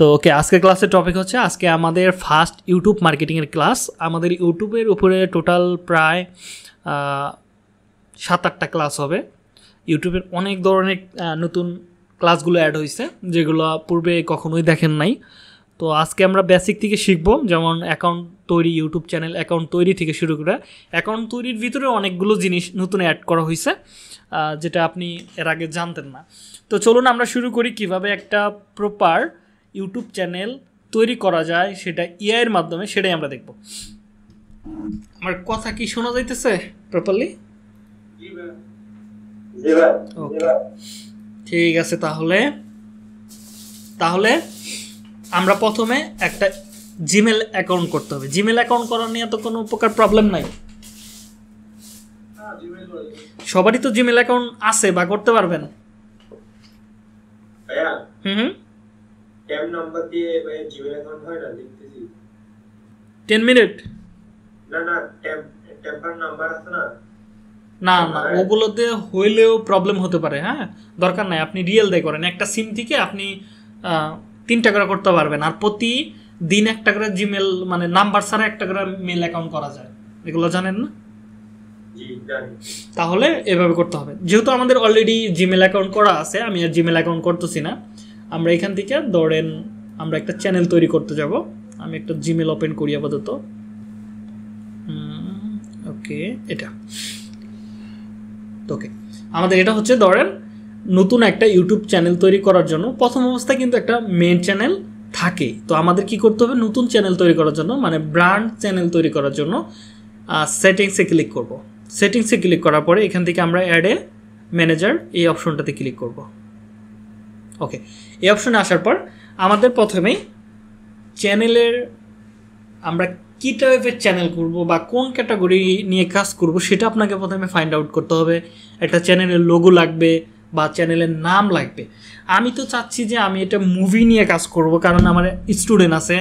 তো ওকে আজকে ক্লাসের টপিক হচ্ছে, আজকে আমাদের ফার্স্ট ইউটিউব মার্কেটিংয়ের ক্লাস আমাদের ইউটিউবের উপরে টোটাল প্রায় সাত আটটা ক্লাস হবে। ইউটিউবের অনেক ধরনের নতুন ক্লাসগুলো অ্যাড হয়েছে যেগুলো পূর্বে কখনোই দেখেন নাই। তো আজকে আমরা বেসিক থেকে শিখব, যেমন অ্যাকাউন্ট তৈরি ইউটিউব চ্যানেল অ্যাকাউন্ট তৈরি থেকে শুরু করে অ্যাকাউন্ট তৈরির ভিতরে অনেকগুলো জিনিস নতুন অ্যাড করা হয়েছে যেটা আপনি এর আগে জানতেন না। তো চলুন আমরা শুরু করি কীভাবে একটা প্রপার ইউটিউব চ্যানেল তৈরি করা যায় সেটা ইআই এর মাধ্যমে সেটাই আমরা দেখব। আমার কথা কি শোনা যাইতেছে প্রপারলি ঠিক আছে তাহলে। তাহলে আমরা প্রথমে একটা জিমেল অ্যাকাউন্ট করতে হবে। জিমেল অ্যাকাউন্ট করার নিয়ে তো কোনো প্রকার প্রবলেম নাই। সবারই তো জিমেল অ্যাকাউন্ট আছে বা করতে পারবেন? হুম হুম। ট্যাব নাম্বার দিয়ে জিমেল অ্যাকাউন্ট হয় না লিখতেছি টেন মিনিট না না ট্যাব ট্যাম্পার নাম্বার আছে না? না না ওগুলোতে হইলেও প্রবলেম হতে পারে হ্যাঁ? দরকার নাই আপনি রিয়েল দিয়ে করেন। একটা সিম থেকে আপনি তিনটা করে করতে পারবেন আর প্রতি দিন একটা করে জিমেল মানে নাম্বার ছাড়া একটা করে মেল অ্যাকাউন্ট করা যায়। এগুলো জানেন না? তাহলে এভাবে করতে হবে। যেহেতু আমাদের অলরেডি জিমেল অ্যাকাউন্ট করা আছে আমি আর জিমেল অ্যাকাউন্ট করতেছি না। আমরা এখান থেকে ধরেন আমরা একটা চ্যানেল তৈরি করতে যাব। আমি একটা জিমেল ওপেন করি আপাতত। ওকে এটা। ওকে আমাদের এটা হচ্ছে ধরেন নতুন একটা ইউটিউব চ্যানেল তৈরি করার জন্য। প্রথম অবস্থায় কিন্তু একটা মেন চ্যানেল থাকে। তো আমাদের কি করতে হবে? নতুন চ্যানেল তৈরি করার জন্য মানে ব্র্যান্ড চ্যানেল তৈরি করার জন্য সেটিংসে ক্লিক করব। সেটিংসে ক্লিক করার পরে এখান থেকে আমরা অ্যাডে ম্যানেজার এই অপশনটাতে ক্লিক করব। ওকে এই অপশনে আসার পর আমাদের প্রথমেই চ্যানেলের আমরা কী টাইপের চ্যানেল করব বা কোন ক্যাটাগরি নিয়ে কাজ করব সেটা আপনাকে প্রথমে ফাইন্ড আউট করতে হবে। একটা চ্যানেলের লোগো লাগবে বা চ্যানেলের নাম লাগবে। আমি তো চাচ্ছি যে আমি এটা মুভি নিয়ে কাজ করব, কারণ আমার স্টুডেন্ট আছে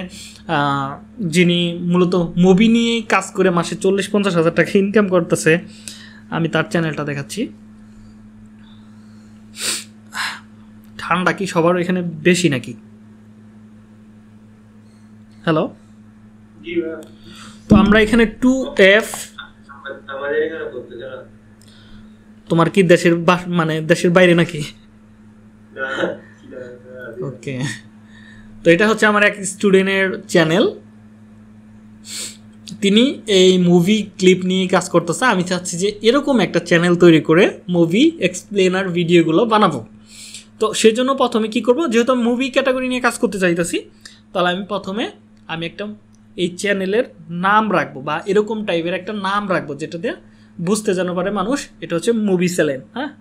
যিনি মূলত মুভি নিয়েই কাজ করে মাসে চল্লিশ পঞ্চাশ হাজার টাকা ইনকাম করতেছে। আমি তার চ্যানেলটা দেখাচ্ছি। ঠান্ডা কি সবার এখানে বেশি নাকি? হ্যালো তো আমরা এখানে টু এফ তোমার কি দেশের মানে দেশের বাইরে নাকি? ওকে তো এটা হচ্ছে আমার এক স্টুডেন্টের চ্যানেল তিনি এই মুভি ক্লিপ নিয়ে কাজ করতেছে। আমি চাচ্ছি যে এরকম একটা চ্যানেল তৈরি করে মুভি এক্সপ্লেনার ভিডিওগুলো বানাবো। তো সেজন্য প্রথমে কি করব? যেহেতু আমি মুভি ক্যাটাগরি নিয়ে কাজ করতে চাইতেছি, তাহলে আমি প্রথমে আমি একটা এই চ্যানেলের নাম রাখব বা এরকম টাইপের একটা নাম রাখব যেটা দিয়ে বুঝতে যেন পারে মানুষ, এটা হচ্ছে মুভি চ্যানেল হ্যাঁ?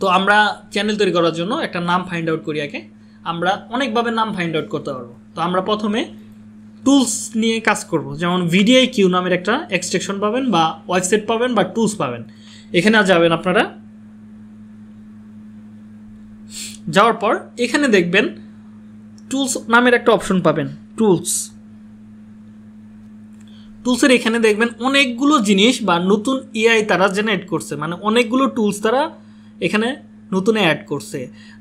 তো আমরা চ্যানেল তৈরি করার জন্য একটা নাম ফাইন্ড আউট করি আগে। আমরা অনেকভাবে নাম ফাইন্ড আউট করতে পারব। তো আমরা প্রথমে টুলস নিয়ে কাজ করব। যেমন ভিডিআই কিউ নামের একটা এক্সট্রেকশন পাবেন বা ওয়েবসাইট পাবেন বা টুলস পাবেন। এখানে যাবেন আপনারা। যাওয়ার পর এখানে দেখবেন টুলস নামের একটা অপশন পাবেন টুলস টুলসের এখানে দেখবেন অনেকগুলো জিনিস বা নতুন এআই তারা জেনারেট করছে। মানে অনেকগুলো টুলস তারা এখানে নতুন অ্যাড করছে।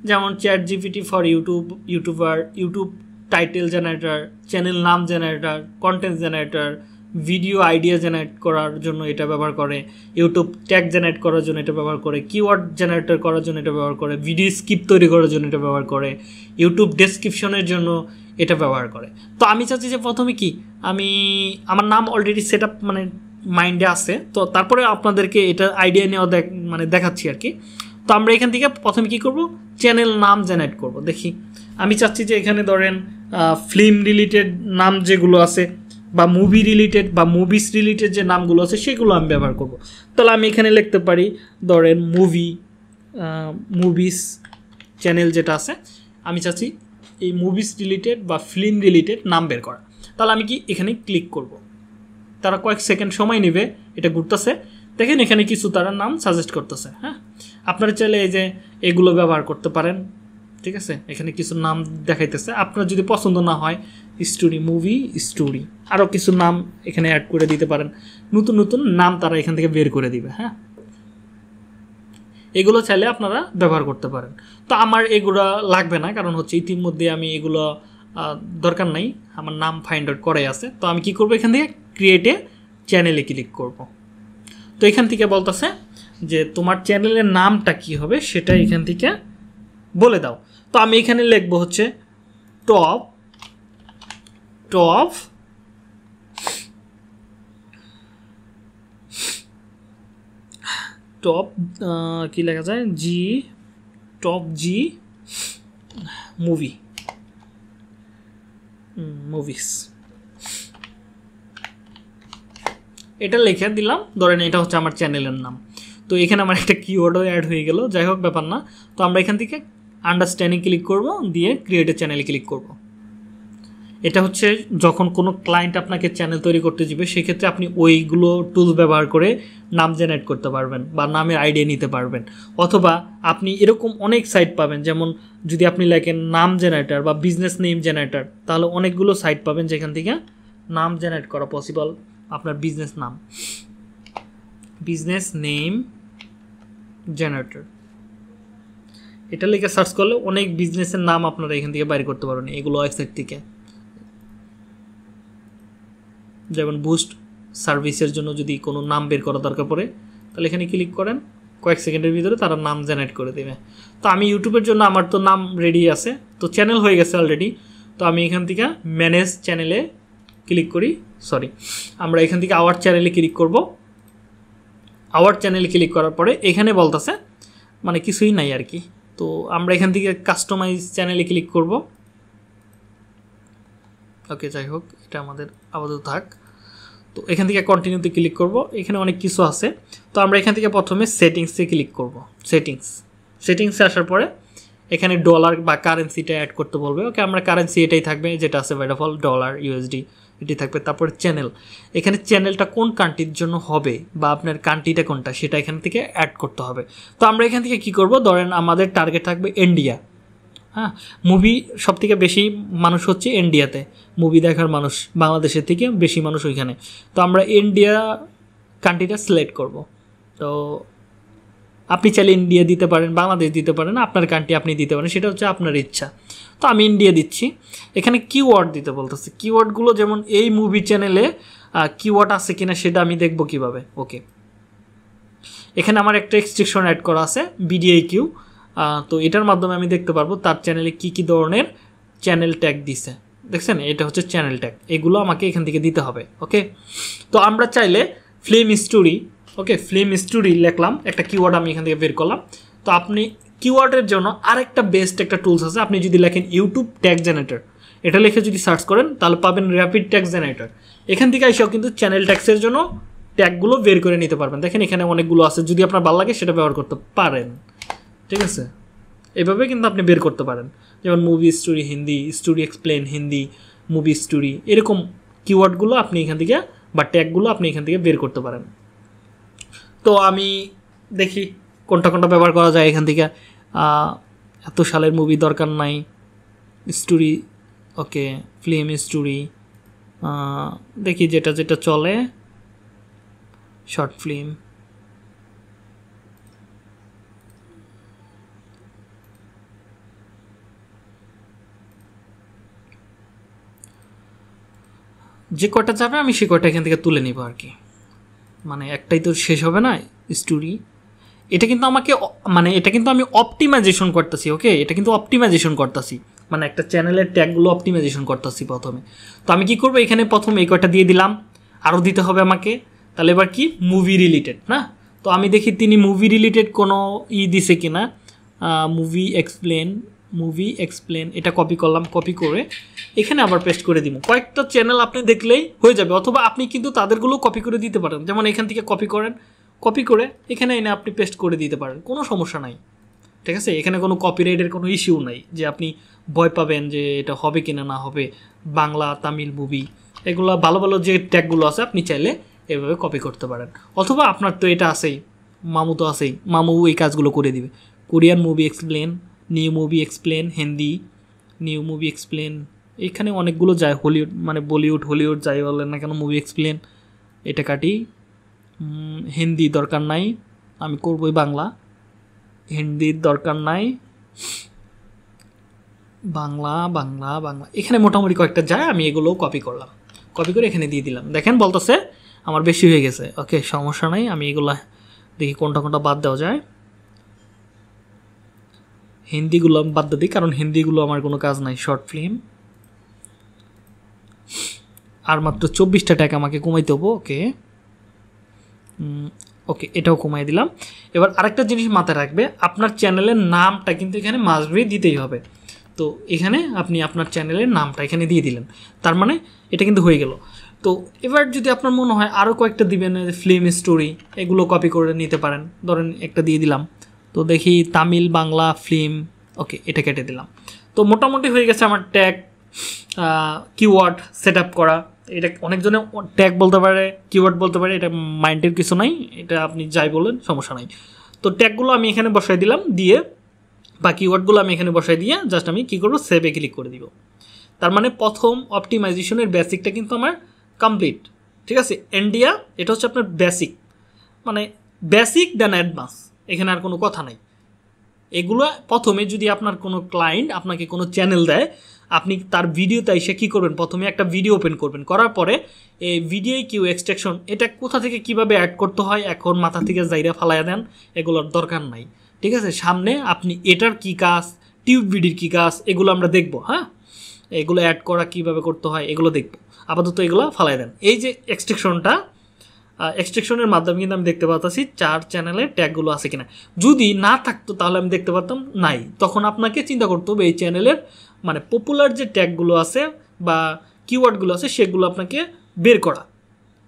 যেমন chat GPT for YouTube YouTuber YouTube title generator channel নাম generator content generator video idea generate করার জন্য এটা ব্যবহার করে ইউটিউব ট্যাগ জেনারেট করার জন্য এটা ব্যবহার করে কিওয়ার্ড জেনারেটর করার জন্য এটা ব্যবহার করে ভিডিও স্কিপ তৈরি করার জন্য এটা ব্যবহার করে ইউটিউব ডেসক্রিপশনের জন্য এটা ব্যবহার করে। তো আমি চাচ্ছি যে প্রথমে কি, আমি, আমার নাম অলরেডি সেট আপ মানে মাইন্ডে আছে, তো তারপরে আপনাদেরকে এটা আইডিয়া নেওয়া দেখ মানে দেখাচ্ছি আর কি। তো আমরা এখান থেকে প্রথমে কি করব? চ্যানেল নাম জেনারেট করব। দেখি, আমি চাচ্ছি যে এখানে ধরেন ফিল্ম রিলেটেড নাম যেগুলো আছে, বা মুভি রিলেটেড বা মুভিস রিলেটেড যে নামগুলো আছে, সেগুলো আমি ব্যবহার করব। তাহলে আমি এখানে লিখতে পারি, ধরেন মুভি মুভিস চ্যানেল যেটা আছে, আমি চাচ্ছি এই মুভিস রিলেটেড বা ফিল্ম রিলেটেড নাম বের করা। তাহলে আমি কি এখানে ক্লিক করব? তারা কয়েক সেকেন্ড সময় নেবে, এটা ঘুরতেছে। দেখেন এখানে কিছু তারা নাম সাজেস্ট করতেছে হ্যাঁ? আপনারা চাইলে এই যে এগুলো ব্যবহার করতে পারেন। ঠিক আছে? এখানে কিছু নাম দেখাইতেছে। আপনার যদি পছন্দ না হয়, স্টোরি মুভি, স্টোরি। আরও কিছু নাম এখানে অ্যাড করে দিতে পারেন। নতুন নতুন নাম তারা এখান থেকে বের করে দিবে হ্যাঁ? এগুলো চাইলে আপনারা ব্যবহার করতে পারেন। তো আমার এগুলো লাগবে না, কারণ হচ্ছে ইতিমধ্যে আমি এগুলো দরকার নাই। আমার নাম ফাইন্ড আউট করাই আছে। তো আমি কি করব এখান থেকে? ক্রিয়েটে চ্যানেলে ক্লিক করব। তো এখান থেকে বলতেছে যে, তোমার চ্যানেলের নামটা কি হবে সেটা এখান থেকে বলে দাও। তো আমি এখানে লিখব হচ্ছে টপ টপ টপ কি লেখা যায়? G top G movie movies এটা লিখে দিলাম। ধরেন এটা হচ্ছে আমার চ্যানেলের নাম। তো এখানে আমার একটা কিওয়ার্ডও অ্যাড হয়ে গেল। যাই হোক, ব্যাপার না। তো আমরা এখান থেকে আন্ডারস্ট্যান্ডিং ক্লিক করব, দিয়ে ক্রিয়েটের চ্যানেলে ক্লিক করব। এটা হচ্ছে যখন কোনো ক্লায়েন্ট আপনাকে চ্যানেল তৈরি করতে যাবে সেক্ষেত্রে আপনি ওইগুলো টুলস ব্যবহার করে নাম জেনারেট করতে পারবেন বা নামের আইডিয়া নিতে পারবেন। অথবা আপনি এরকম অনেক সাইট পাবেন, যেমন যদি আপনি লেখেন নাম জেনারেটার বা বিজনেস নেম জেনারেটার তাহলে অনেকগুলো সাইট পাবেন যেখান থেকে নাম জেনারেট করা পসিবল আপনার বিজনেস নাম। বিজনেস নেম জেনারেটর এটা লিখে সার্চ করলে অনেক বিজনেসের নাম আপনারা এখান থেকে বাইর করতে পারবেন, এগুলো ওয়েবসাইট থেকে। যেমন বুস্ট সার্ভিসের জন্য যদি কোনো নাম বের করা দরকার পড়ে, তাহলে এখানে ক্লিক করেন, কয়েক সেকেন্ডের ভিতরে তারা নাম জেনারেট করে দেবে। তো আমি ইউটিউবের জন্য আমার তো নাম রেডি আছে, তো চ্যানেল হয়ে গেছে অলরেডি তো আমি এখান থেকে ম্যানেজ চ্যানেলে ক্লিক করি সরি আমরা এখান থেকে আওয়ার চ্যানেলে ক্লিক করব। আওয়ার চ্যানেলে ক্লিক করার পরে এখানে বলতেছে মানে কিছুই নাই আর কি। তো আমরা এখান থেকে কাস্টমাইজ চ্যানেলে ক্লিক করব। ওকে যাই হোক, এটা আমাদের আপাতত থাক। তো এখান থেকে কন্টিনিউতে ক্লিক করব। এখানে অনেক কিছু আছে। তো আমরা এখান থেকে প্রথমে সেটিংসে ক্লিক করব। সেটিংস সেটিংসে আসার পরে এখানে ডলার বা কারেন্সিটা অ্যাড করতে বলবে। ওকে আমরা কারেন্সি এটাই থাকবে, যেটা আছে অল ডলার ইউএসডি এটি থাকবে। তারপরে চ্যানেল এখানে চ্যানেলটা কোন কান্ট্রির জন্য হবে বা আপনার কান্ট্রিটা কোনটা, সেটা এখান থেকে অ্যাড করতে হবে। তো আমরা এখান থেকে কি করব? ধরেন আমাদের টার্গেট থাকবে ইন্ডিয়া হ্যাঁ? মুভি সব থেকে বেশি মানুষ হচ্ছে ইন্ডিয়াতে মুভি দেখার মানুষ, বাংলাদেশের থেকে বেশি মানুষ ওইখানে। তো আমরা ইন্ডিয়া কান্ট্রিটা সিলেক্ট করব। তো আপনি চাইলে ইন্ডিয়া দিতে পারেন, বাংলাদেশ দিতে পারেন, আপনার কান্ট্রি আপনি দিতে পারেন, সেটা হচ্ছে আপনার ইচ্ছা। তো আমি ইন্ডিয়া দিচ্ছি। এখানে কিওয়ার্ড দিতে বলতেছে। কিওয়ার্ডগুলো যেমন এই মুভি চ্যানেলে কিওয়ার্ড আছে কিনা সেটা আমি দেখব কীভাবে। ওকে এখানে আমার একটা এক্সট্রিকশন অ্যাড করা আছে বিডিআই কিউ তো এটার মাধ্যমে আমি দেখতে পারব তার চ্যানেলে কি কি ধরনের চ্যানেল ট্যাগ দিছে। দেখছেন? এটা হচ্ছে চ্যানেল ট্যাগ এগুলো আমাকে এখান থেকে দিতে হবে। ওকে তো আমরা চাইলে film story okay film story লিখলাম। একটা কিওয়ার্ড আমি এখান থেকে বের করলাম। তো আপনি কিওয়ার্ডের জন্য আরেকটা বেস্ট একটা টুলস আছে। আপনি যদি লেখেন ইউটিউব ট্যাগ জেনারেটর এটা লিখে যদি সার্চ করেন, তাহলে পাবেন র্যাপিড ট্যাগ জেনারেটর এখান থেকে এসেও কিন্তু চ্যানেল ট্যাক্সের জন্য ট্যাগগুলো বের করে নিতে পারবেন। দেখেন এখানে অনেকগুলো আছে, যদি আপনার ভালো লাগে সেটা ব্যবহার করতে পারেন। ঠিক আছে? এভাবে কিন্তু আপনি বের করতে পারেন। যেমন movie story Hindi story explain Hindi movie story এরকম কিওয়ার্ডগুলো আপনি এখান থেকে বা ট্যাগগুলো আপনি এখান থেকে বের করতে পারেন। তো আমি দেখি কোনটা কোনটা ব্যবহার করা যায় এখান থেকে? এত সালের মুভি দরকার নাই। স্টোরি ওকে ফিল্ম স্টোরি দেখি যেটা যেটা চলে। শর্ট ফিল্ম যে কটা যাবে আমি সে কটা এখান থেকে তুলে নিব আর কি। মানে একটাই তো শেষ হবে না স্টোরি এটা কিন্তু আমাকে মানে এটা কিন্তু আমি অপটিমাইজেশন করতেছি ওকে এটা কিন্তু অপটিমাইজেশন করতেছি। মানে একটা চ্যানেলের ট্যাগগুলো অপটিমাইজেশন করতেছি প্রথমে। তো আমি কি করব? এখানে প্রথম এই কয়টা দিয়ে দিলাম। আরও দিতে হবে আমাকে। তাহলে এবার কি? মুভি রিলেটেড না? তো আমি দেখি তিনি মুভি রিলেটেড কোনো ই দিছে কি না মুভি এক্সপ্লেন মুভি এক্সপ্লেন এটা কপি করলাম কপি করে এখানে আবার পেস্ট করে দিব। কয়েকটা চ্যানেল আপনি দেখলেই হয়ে যাবে। অথবা আপনি কিন্তু তাদেরগুলো কপি করে দিতে পারেন। যেমন এখান থেকে কপি করেন। কপি করে এখানে এনে আপনি পেস্ট করে দিতে পারেন, কোনো সমস্যা নাই। ঠিক আছে? এখানে কোনো কপিরাইটের কোনো ইস্যু নাই যে আপনি ভয় পাবেন যে এটা হবে কি না হবে, বাংলা, তামিল মুভি এগুলো ভালো ভালো যে ট্যাগগুলো আছে, আপনি চাইলে এভাবে কপি করতে পারেন। অথবা আপনার তো এটা আছেই, মামু তো আছেই, মামু এই কাজগুলো করে দিবে। Korean movie explain new movie explain Hindi new movie explain এখানে অনেকগুলো যায় হলিউড মানে বলিউড হলিউড যাই বলেন না কেন মুভি এক্সপ্লেন এটা কাটি হিন্দি দরকার নাই, আমি করবই বাংলা। হিন্দির দরকার নাই। বাংলা বাংলা বাংলা। এখানে মোটামুটি কয়েকটা যায়, আমি এগুলো কপি করলাম। কপি করে এখানে দিয়ে দিলাম। দেখেন বলতেছে, আমার বেশি হয়ে গেছে। ওকে সমস্যা নাই, আমি এগুলো দেখি কোনটা কোনটা বাদ দেওয়া যায়। হিন্দিগুলো বাদ দিই, কারণ হিন্দিগুলো আমার কোনো কাজ নাই শর্ট ফিল্ম আর মাত্র চব্বিশটা টাকা আমাকে কমাইতে হব ওকে ওকে এটাও কমাই দিলাম। এবার আরেকটা জিনিস মাথায় রাখবে, আপনার চ্যানেলের নামটা কিন্তু এখানে মাসবি দিতেই হবে। তো এখানে আপনি আপনার চ্যানেলের নামটা এখানে দিয়ে দিলেন। তার মানে এটা কিন্তু হয়ে গেল। তো এবার যদি আপনার মনে হয় আরও কয়েকটা দিবেন ফিল্ম স্টোরি এগুলো কপি করে নিতে পারেন। ধরেন একটা দিয়ে দিলাম। তো দেখি তামিল বাংলা ফিল্ম ওকে এটা কেটে দিলাম। তো মোটামুটি হয়ে গেছে আমার ট্যাগ কিওয়ার্ড সেট আপ করা। এটা অনেকজনে ট্যাগ বলতে পারে কিওয়ার্ড বলতে পারে, এটা মাইন্ডের কিছু নাই, এটা আপনি যাই বলেন, সমস্যা নাই। তো ট্যাগগুলো আমি এখানে বসাই দিলাম, দিয়ে বা কিওয়ার্ডগুলো আমি এখানে বসাই দিয়ে জাস্ট আমি কী করব সেভে ক্লিক করে দিব। তার মানে প্রথম অপটিমাইজেশনের বেসিকটা কিন্তু আমার কমপ্লিট ঠিক আছে? ইন্ডিয়া এটা হচ্ছে আপনার বেসিক মানে বেসিক দেন অ্যাডভান্স এখানে আর কোনো কথা নাই। এগুলো প্রথমে যদি আপনার কোনো ক্লায়েন্ট আপনাকে কোনো চ্যানেল দেয় আপনি তার ভিডিওতে এসে কী করবেন? প্রথমে একটা ভিডিও ওপেন করবেন। করার পরে এই ভিডিও কিউ এক্সট্রাকশন এটা কোথা থেকে কীভাবে অ্যাড করতে হয়? এখন মাথা থেকে জাইরা ফালাইয়া দেন, এগুলোর দরকার নাই। ঠিক আছে? সামনে আপনি এটার কী কাজ? টিউব ভিডির কী কাজ? এগুলো আমরা দেখব হ্যাঁ? এগুলো অ্যাড করা কীভাবে করতে হয়? এগুলো দেখব। আপাতত এগুলো ফালাই দেন। এই যে এক্সট্রাকশনটা এক্সট্রাকশনের মাধ্যমে কিন্তু আমি দেখতে পাচ্ছি চার চ্যানেলের ট্যাগগুলো আছে কিনা। যদি না থাকতো তাহলে আমি দেখতে পারতাম নাই। তখন আপনাকে চিন্তা করতে হবে এই চ্যানেলের মানে পপুলার যে ট্যাগগুলো আছে বা কিওয়ার্ডগুলো আছে, সেগুলো আপনাকে বের করা।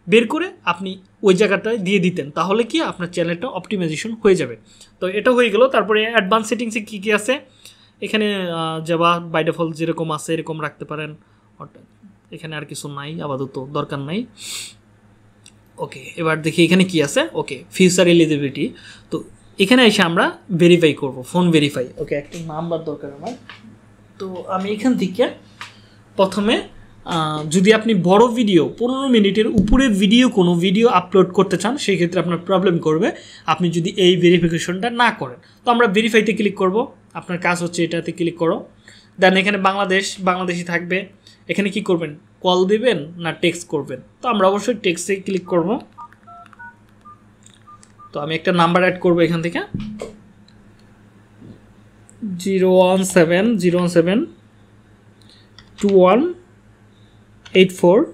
বের করে আপনি ওই জায়গাটায় দিয়ে দিতেন, তাহলে কি আপনার চ্যানেলটা অপটিমাইজেশন হয়ে যাবে। তো এটা হয়ে গেল, তারপরে অ্যাডভান্স সেটিংসে কী কী আছে? এখানে যাবা বাই ডিফল্ট যেরকম আছে, এরকম রাখতে পারেন। এখানে আর কিছু নাই, আপাতত দরকার নাই। ওকে, এবার দেখি এখানে কি আছে। ওকে ফিউচার এলিজিবিলিটি তো এখানে এসে আমরা ভেরিফাই করব ফোন ভেরিফাই ওকে, একটা নাম্বার দরকার আমার। তো আমি এখান থেকে প্রথমে যদি আপনি বড় ভিডিও পনেরো মিনিটের উপরে ভিডিও কোনো ভিডিও আপলোড করতে চান, সেই ক্ষেত্রে আপনার প্রবলেম করবে। আপনি যদি এই ভেরিফিকেশনটা না করেন, তো আমরা ভেরিফাইতে ক্লিক করব। আপনার কাজ হচ্ছে এটাতে ক্লিক করো। দেন এখানে বাংলাদেশ, বাংলাদেশি থাকবে। এখানে কি করবেন? কল দিবেন না টেক্সট করবেন? তো আমরা অবশ্যই টেক্সটে ক্লিক করব। তো আমি একটা নাম্বার অ্যাড করব এখান থেকে। Zero one seven zero one seven two one eight four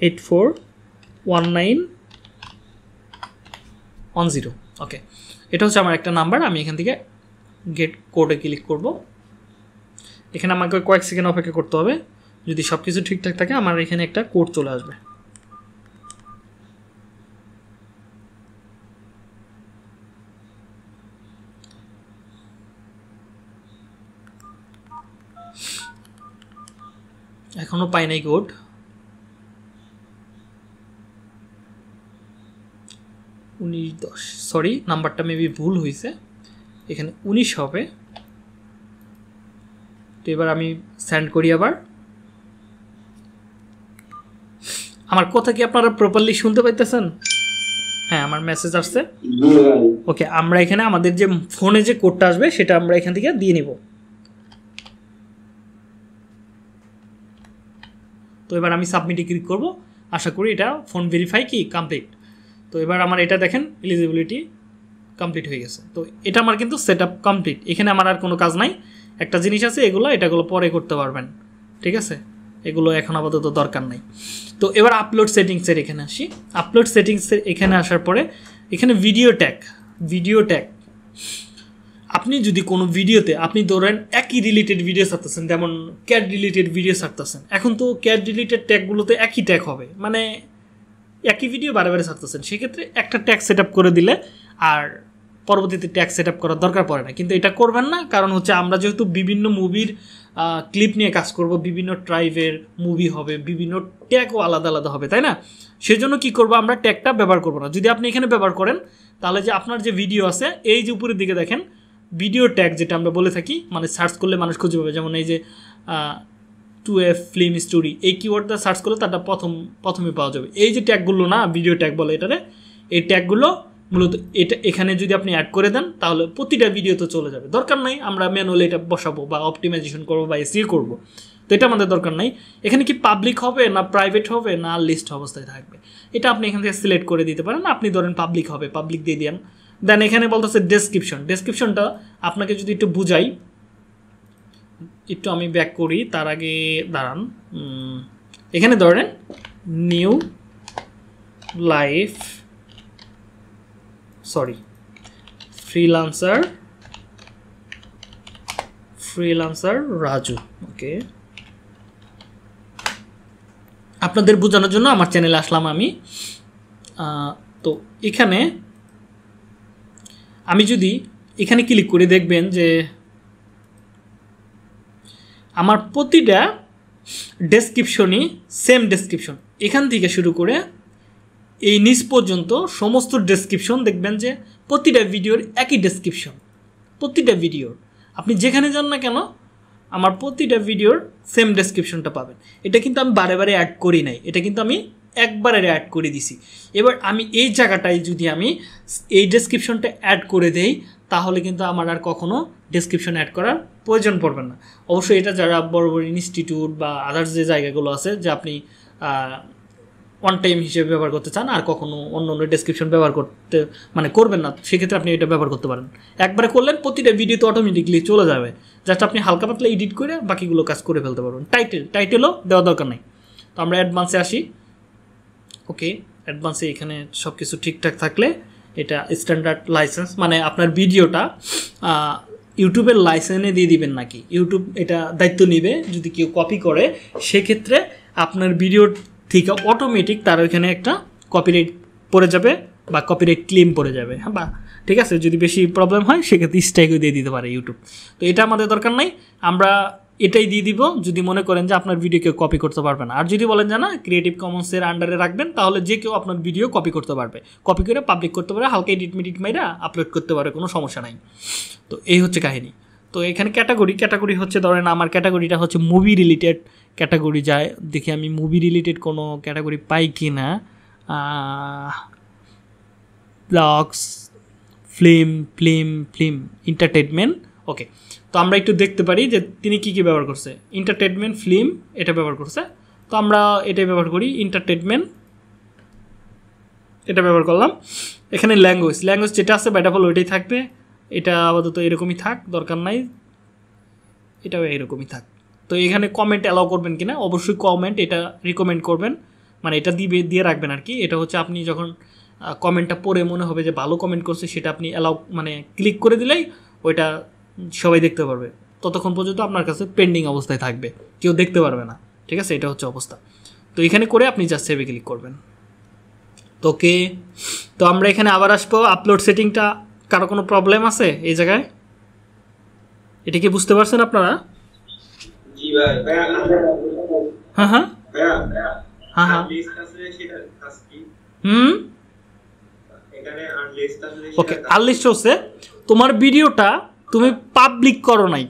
eight four one nine one zero okay এটা হচ্ছে আমার একটা নাম্বার আমি এখান থেকে গেট কোডে ক্লিক করব। এখানে আমাকে কয়েক সেকেন্ড অপেক্ষা করতে হবে। যদি সব কিছু ঠিকঠাক থাকে, আমার এখানে একটা কোড চলে আসবে। এখনও পাই নাই কোড উনিশ দশ সরি নাম্বারটা মেবি ভুল হয়েছে এখানে উনিশ হবে। তো এবার আমি সেন্ড করি আবার। আমার কথা কি আপনারা প্রপারলি শুনতে পাইতেছেন? হ্যাঁ আমার মেসেজ আসছে। ওকে আমরা এখানে আমাদের যে ফোনে যে কোডটা আসবে সেটা আমরা এখান থেকে দিয়ে নিব। তো এবার আমি সাবমিটে ক্লিক করব। আশা করি এটা ফোন ভেরিফাই কি কমপ্লিট তো এবার আমার এটা দেখেন এলিজিবিলিটি কমপ্লিট হয়ে গেছে। তো এটা আমার কিন্তু সেট আপ কমপ্লিট এখানে আমার আর কোনো কাজ নাই। একটা জিনিস আছে, এগুলো, এটাগুলো পরে করতে পারবেন। ঠিক আছে? এগুলো এখন আপাতত দরকার নাই। তো এবার আপলোড সেটিংসের এখানে আসি। আপলোড সেটিংসের এখানে আসার পরে, এখানে ভিডিও ট্যাগ ভিডিও ট্যাগ আপনি যদি কোনো ভিডিওতে আপনি ধরেন একই রিলেটেড ভিডিও ছাড়তেছেন, যেমন ক্যাট রিলেটেড ভিডিও ছাড়তেছেন, এখন তো ক্যাট রিলেটেড ট্যাগগুলোতে একই ট্যাগ হবে মানে একই ভিডিও বারে বারে ছাড়তেছেন, সেক্ষেত্রে একটা ট্যাগ সেট করে দিলে আর পরবর্তীতে ট্যাগ সেট করার দরকার পড়ে না। কিন্তু এটা করবেন না, কারণ হচ্ছে আমরা যেহেতু বিভিন্ন মুভির ক্লিপ নিয়ে কাজ করব, বিভিন্ন ট্রাইবের মুভি হবে, বিভিন্ন ট্যাগও আলাদা আলাদা হবে, তাই না? সেজন্য কি করব, আমরা ট্যাগটা ব্যবহার করব না। যদি আপনি এখানে ব্যবহার করেন, তাহলে যে আপনার যে ভিডিও আছে, এই যে উপরের দিকে দেখেন ভিডিও ট্যাগ যেটা আমরা বলে থাকি মানে সার্চ করলে মানুষ খুঁজে পাবে। যেমন এই যে টু এফ ফিল্ম স্টোরি এই কিওয়ার্ডটা সার্চ করলে তারটা প্রথম, প্রথমে পাওয়া যাবে। এই যে ট্যাগগুলো না ভিডিও ট্যাগ বলে এটারে, এই ট্যাগগুলো মূলত এটা, এখানে যদি আপনি অ্যাড করে দেন, তাহলে প্রতিটা ভিডিও তো চলে যাবে। দরকার নাই আমরা ম্যানুয়ালি এটা বসাবো বা অপটিমাইজেশন করব বা এসিও করব। তো এটা আমাদের দরকার নাই। এখানে কি পাবলিক হবে না প্রাইভেট হবে না লিস্ট অবস্থায় থাকবে? এটা আপনি এখান থেকে সিলেক্ট করে দিতে পারেন। আপনি ধরেন পাবলিক হবে পাবলিক দিয়ে দেন দেন এখানে বলতেছে ডেসক্রিপশন ডেসক্রিপশনটা আপনাকে যদি একটু বুঝাই, একটু আমি ব্যাক করি, তার আগে দাঁড়ান। এখানে ধরেন new life sorry freelancer freelancer Raju. Okay আপনাদের বোঝানোর জন্য আমার চ্যানেলে আসলাম আমি। তো এখানে আমি যদি এখানে ক্লিক করে দেখবেন যে আমার প্রতিটা ডেসক্রিপশনই সেম ডেসক্রিপশন এখান থেকে শুরু করে এই নিচ পর্যন্ত সমস্ত ডেসক্রিপশন দেখবেন যে প্রতিটা ভিডিওর একই ডেসক্রিপশন প্রতিটা ভিডিওর আপনি যেখানে যান না কেন, আমার প্রতিটা ভিডিওর সেম ডেসক্রিপশনটা পাবেন। এটা কিন্তু আমি বারে বারে অ্যাড করি নাই। এটা কিন্তু আমি একবারে অ্যাড করে দিছি। এবার আমি এই জায়গাটায় যদি আমি এই ডেসক্রিপশনটা অ্যাড করে দেই, তাহলে কিন্তু আমার আর কখনো ডেসক্রিপশন অ্যাড করার প্রয়োজন পড়বে না। অবশ্যই এটা যারা বড় বড় ইনস্টিটিউট বা আদার্স যে জায়গাগুলো আছে, যে আপনি ওয়ান টাইম হিসেবে ব্যবহার করতে চান, আর কখনো অন্য অন্য ডেসক্রিপশন ব্যবহার করতে মানে করবেন না, সেক্ষেত্রে আপনি এটা ব্যবহার করতে পারেন। একবারে করলেন, প্রতিটা ভিডিওতে অটোমেটিকলি চলে যাবে। জাস্ট আপনি হালকা পাতলা এডিট করে বাকিগুলো কাজ করে ফেলতে পারবেন। টাইটেল টাইটেলও দেওয়া দরকার নেই। তো আমরা অ্যাডভান্সে আসি। ওকে অ্যাডভান্সে এখানে সব কিছু ঠিকঠাক থাকলে এটা স্ট্যান্ডার্ড লাইসেন্স মানে আপনার ভিডিওটা ইউটিউবের লাইসেন্সে দিয়ে দিবেন নাকি? ইউটিউব এটা দায়িত্ব নেবে, যদি কেউ কপি করে, সেক্ষেত্রে আপনার ভিডিও থেকে অটোমেটিক তার ওইখানে একটা কপিরাইট পড়ে যাবে বা কপিরাইট ক্লেম পড়ে যাবে হ্যাঁ বা? ঠিক আছে? যদি বেশি প্রবলেম হয়, সেক্ষেত্রে স্ট্রাইকও দিয়ে দিতে পারে ইউটিউব। তো এটা আমাদের দরকার নাই। আমরা এটাই দিয়ে দিব। যদি মনে করেন যে আপনার ভিডিও কেউ কপি করতে পারবে না। আর যদি বলেন যে না ক্রিয়েটিভ কমন্সের আন্ডারে রাখবেন, তাহলে যে কেউ আপনার ভিডিও কপি করতে পারবে। কপি করে পাবলিক করতে পারে হালকা এডিট মিডিট মাইরা আপলোড করতে পারে কোনো সমস্যা নাই। তো এই হচ্ছে কাহিনী। তো এখানে ক্যাটাগরি ক্যাটাগরি হচ্ছে ধরেন আমার ক্যাটাগরিটা হচ্ছে মুভি রিলেটেড ক্যাটাগরি যায়। দেখি আমি মুভি রিলেটেড কোনো ক্যাটাগরি পাই কি না blogs film film film entertainment okay তো আমরা একটু দেখতে পারি যে তিনি কী কী ব্যবহার করছে। এন্টারটেনমেন্ট ফিল্ম এটা ব্যবহার করছে। তো আমরা এটাই ব্যবহার করি এন্টারটেনমেন্ট এটা ব্যবহার করলাম। এখানে ল্যাঙ্গুয়েজ ল্যাঙ্গুয়েজ যেটা আছে বাইটা ফল ওইটাই থাকবে। এটা আপাতত এরকমই থাক, দরকার নাই। এটাও এরকমই থাক। তো এখানে কমেন্ট অ্যালাউ করবেন কিনা? অবশ্যই কমেন্ট এটা রিকমেন্ড করবেন। মানে এটা দিবে, দিয়ে রাখবেন আর কি। এটা হচ্ছে আপনি যখন কমেন্টটা পড়ে মনে হবে যে ভালো কমেন্ট করছে, সেটা আপনি অ্যালাউ মানে ক্লিক করে দিলেই ওইটা সবাই দেখতে পারবে। ততক্ষণ পর্যন্ত আপনার কাছে পেন্ডিং অবস্থায় থাকবে। কেউ দেখতে পারবে না। ঠিক আছে? এটা হচ্ছে অবস্থা। তো এখানে করে আপনি জাস্ট সেভে ক্লিক করবেন। তো ওকে। তো আমরা এখানে আবার আসব। আপলোড সেটিংটা কারও কোনো প্রবলেম আছে এই জায়গায়? এটা কি বুঝতে পারছেন আপনারা? হ্যাঁ হ্যাঁ। হ্যাঁ হ্যাঁ। হুম? ওকে আনলিস্ট হচ্ছে। তোমার ভিডিওটা তুমি পাবলিক করো নাই।